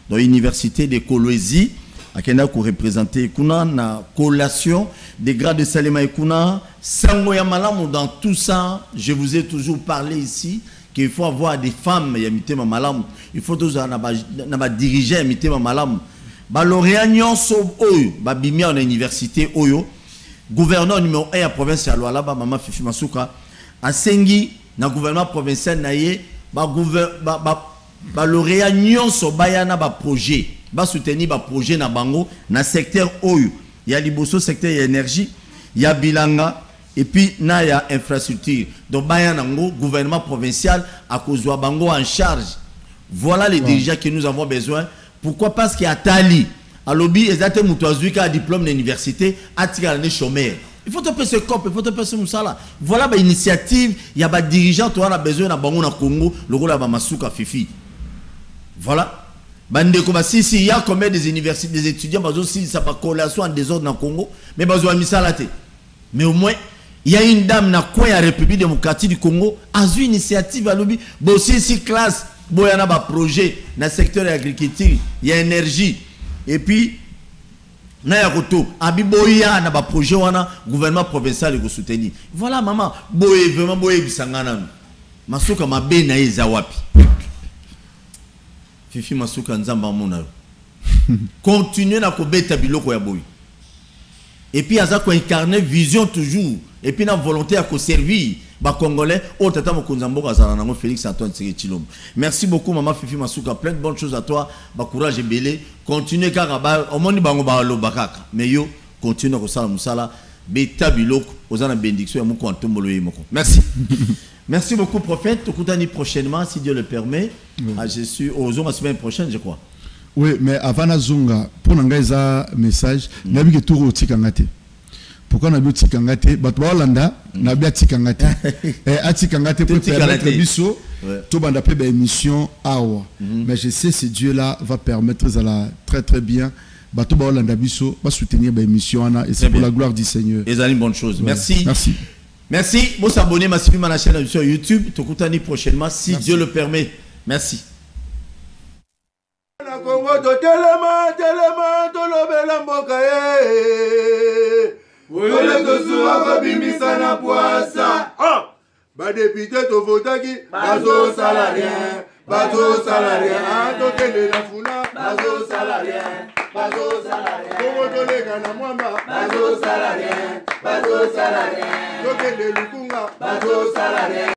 Speaker 2: donc université de kolwezi akenda koreprésente kuna na collation des grades de salema ekuna sango ya malamu dans tout ça je vous ai toujours parlé ici qu'il faut avoir des femmes ya mitema malamu. Il faut tozala na ba- na badirigant ya mitema malamu. Balauréat nyonso oyo babimi awa université oyo gouverneur numéro 1 ya province ya lwalaba mama fifi masuka asengi na gouvernement provincial na ye balauréat ba, ba, balauréat nyonso na basoutenir baprojet na bango na secteur oyo. Ya liboso secteur ya énergie ya bilanga et puis na ya infrastructure. Donc baya nango gouvernement provincial akozwa bango en charge. Voilà les dirigeants que nous avons besoin. Pourquoi? Parce que atali alobi eza te moto azwi kaka diplôme na université atikala ne chômeur. Il faut topesa cope il faut topesa mosala voilà bainitiative ya badirigeant toza na besoin na bango na congo lokola bamasuka fifi. Voilà bandeko basisi il y a combien des universités des étudiants bazosilisa bacollation en désordre na congo. Mais bazwa misala mais au moins il y a une dame na coin ya république démocratique du congo azwi initiative alobi bosilisi classe boya na baprojet na secteur ya agriculture ya énergie. Et puis na ya koto abi boya na baprojet wana gouvernement provincial ekosoutenir voilà mama boye vraiment boyebisa nga nanu masuka mabe na ye wapi? Fifi masuka nzambe amona yo continue na kobeta biloko ya boye. Et puis aza koincarne vision toujours. Et puis na volonté ya koservir bacongolais oyo tata mokonzi ya félix antoine merci beaucoup mama fifi masuka. Plein de bonnes choses à toi. Continue kaka omoni bango baloba kaka. Mais yo continue kosala mosala. Beta biloko. Oza na bénédiction merci merci beaucoup prophète. Tokutani prochainement si dieu le permet ah, je suis ozonga semaine prochaine je crois.
Speaker 3: Oui mais avant nazonga mpo na ngai eza message ke toko otikanga te pourquoi nabi otikanga te bato baolanda nabi atikanga te Eh, atikanga te mpo
Speaker 2: Totikala
Speaker 3: permettre
Speaker 2: te.
Speaker 3: biso tobanda mpe baémission awa. Mais je sais ce dieu là va permettre ezala très très bien. Bato baolanda biso basoutenir baémission wana et c'est pour la gloire du seigneur.
Speaker 2: Ezali une bonne chose. Merci.
Speaker 3: Merci
Speaker 2: Merci. Bon s'abonner massivement à la chaîne sur YouTube. Tokutani prochainement si Dieu le permet. Merci.
Speaker 1: Ah! badepute bazosala rien bazosala rien tokelela fula bazosala rien tokokoleka na mwamba. Bazosala rien tokende lukunga. Bazosala rien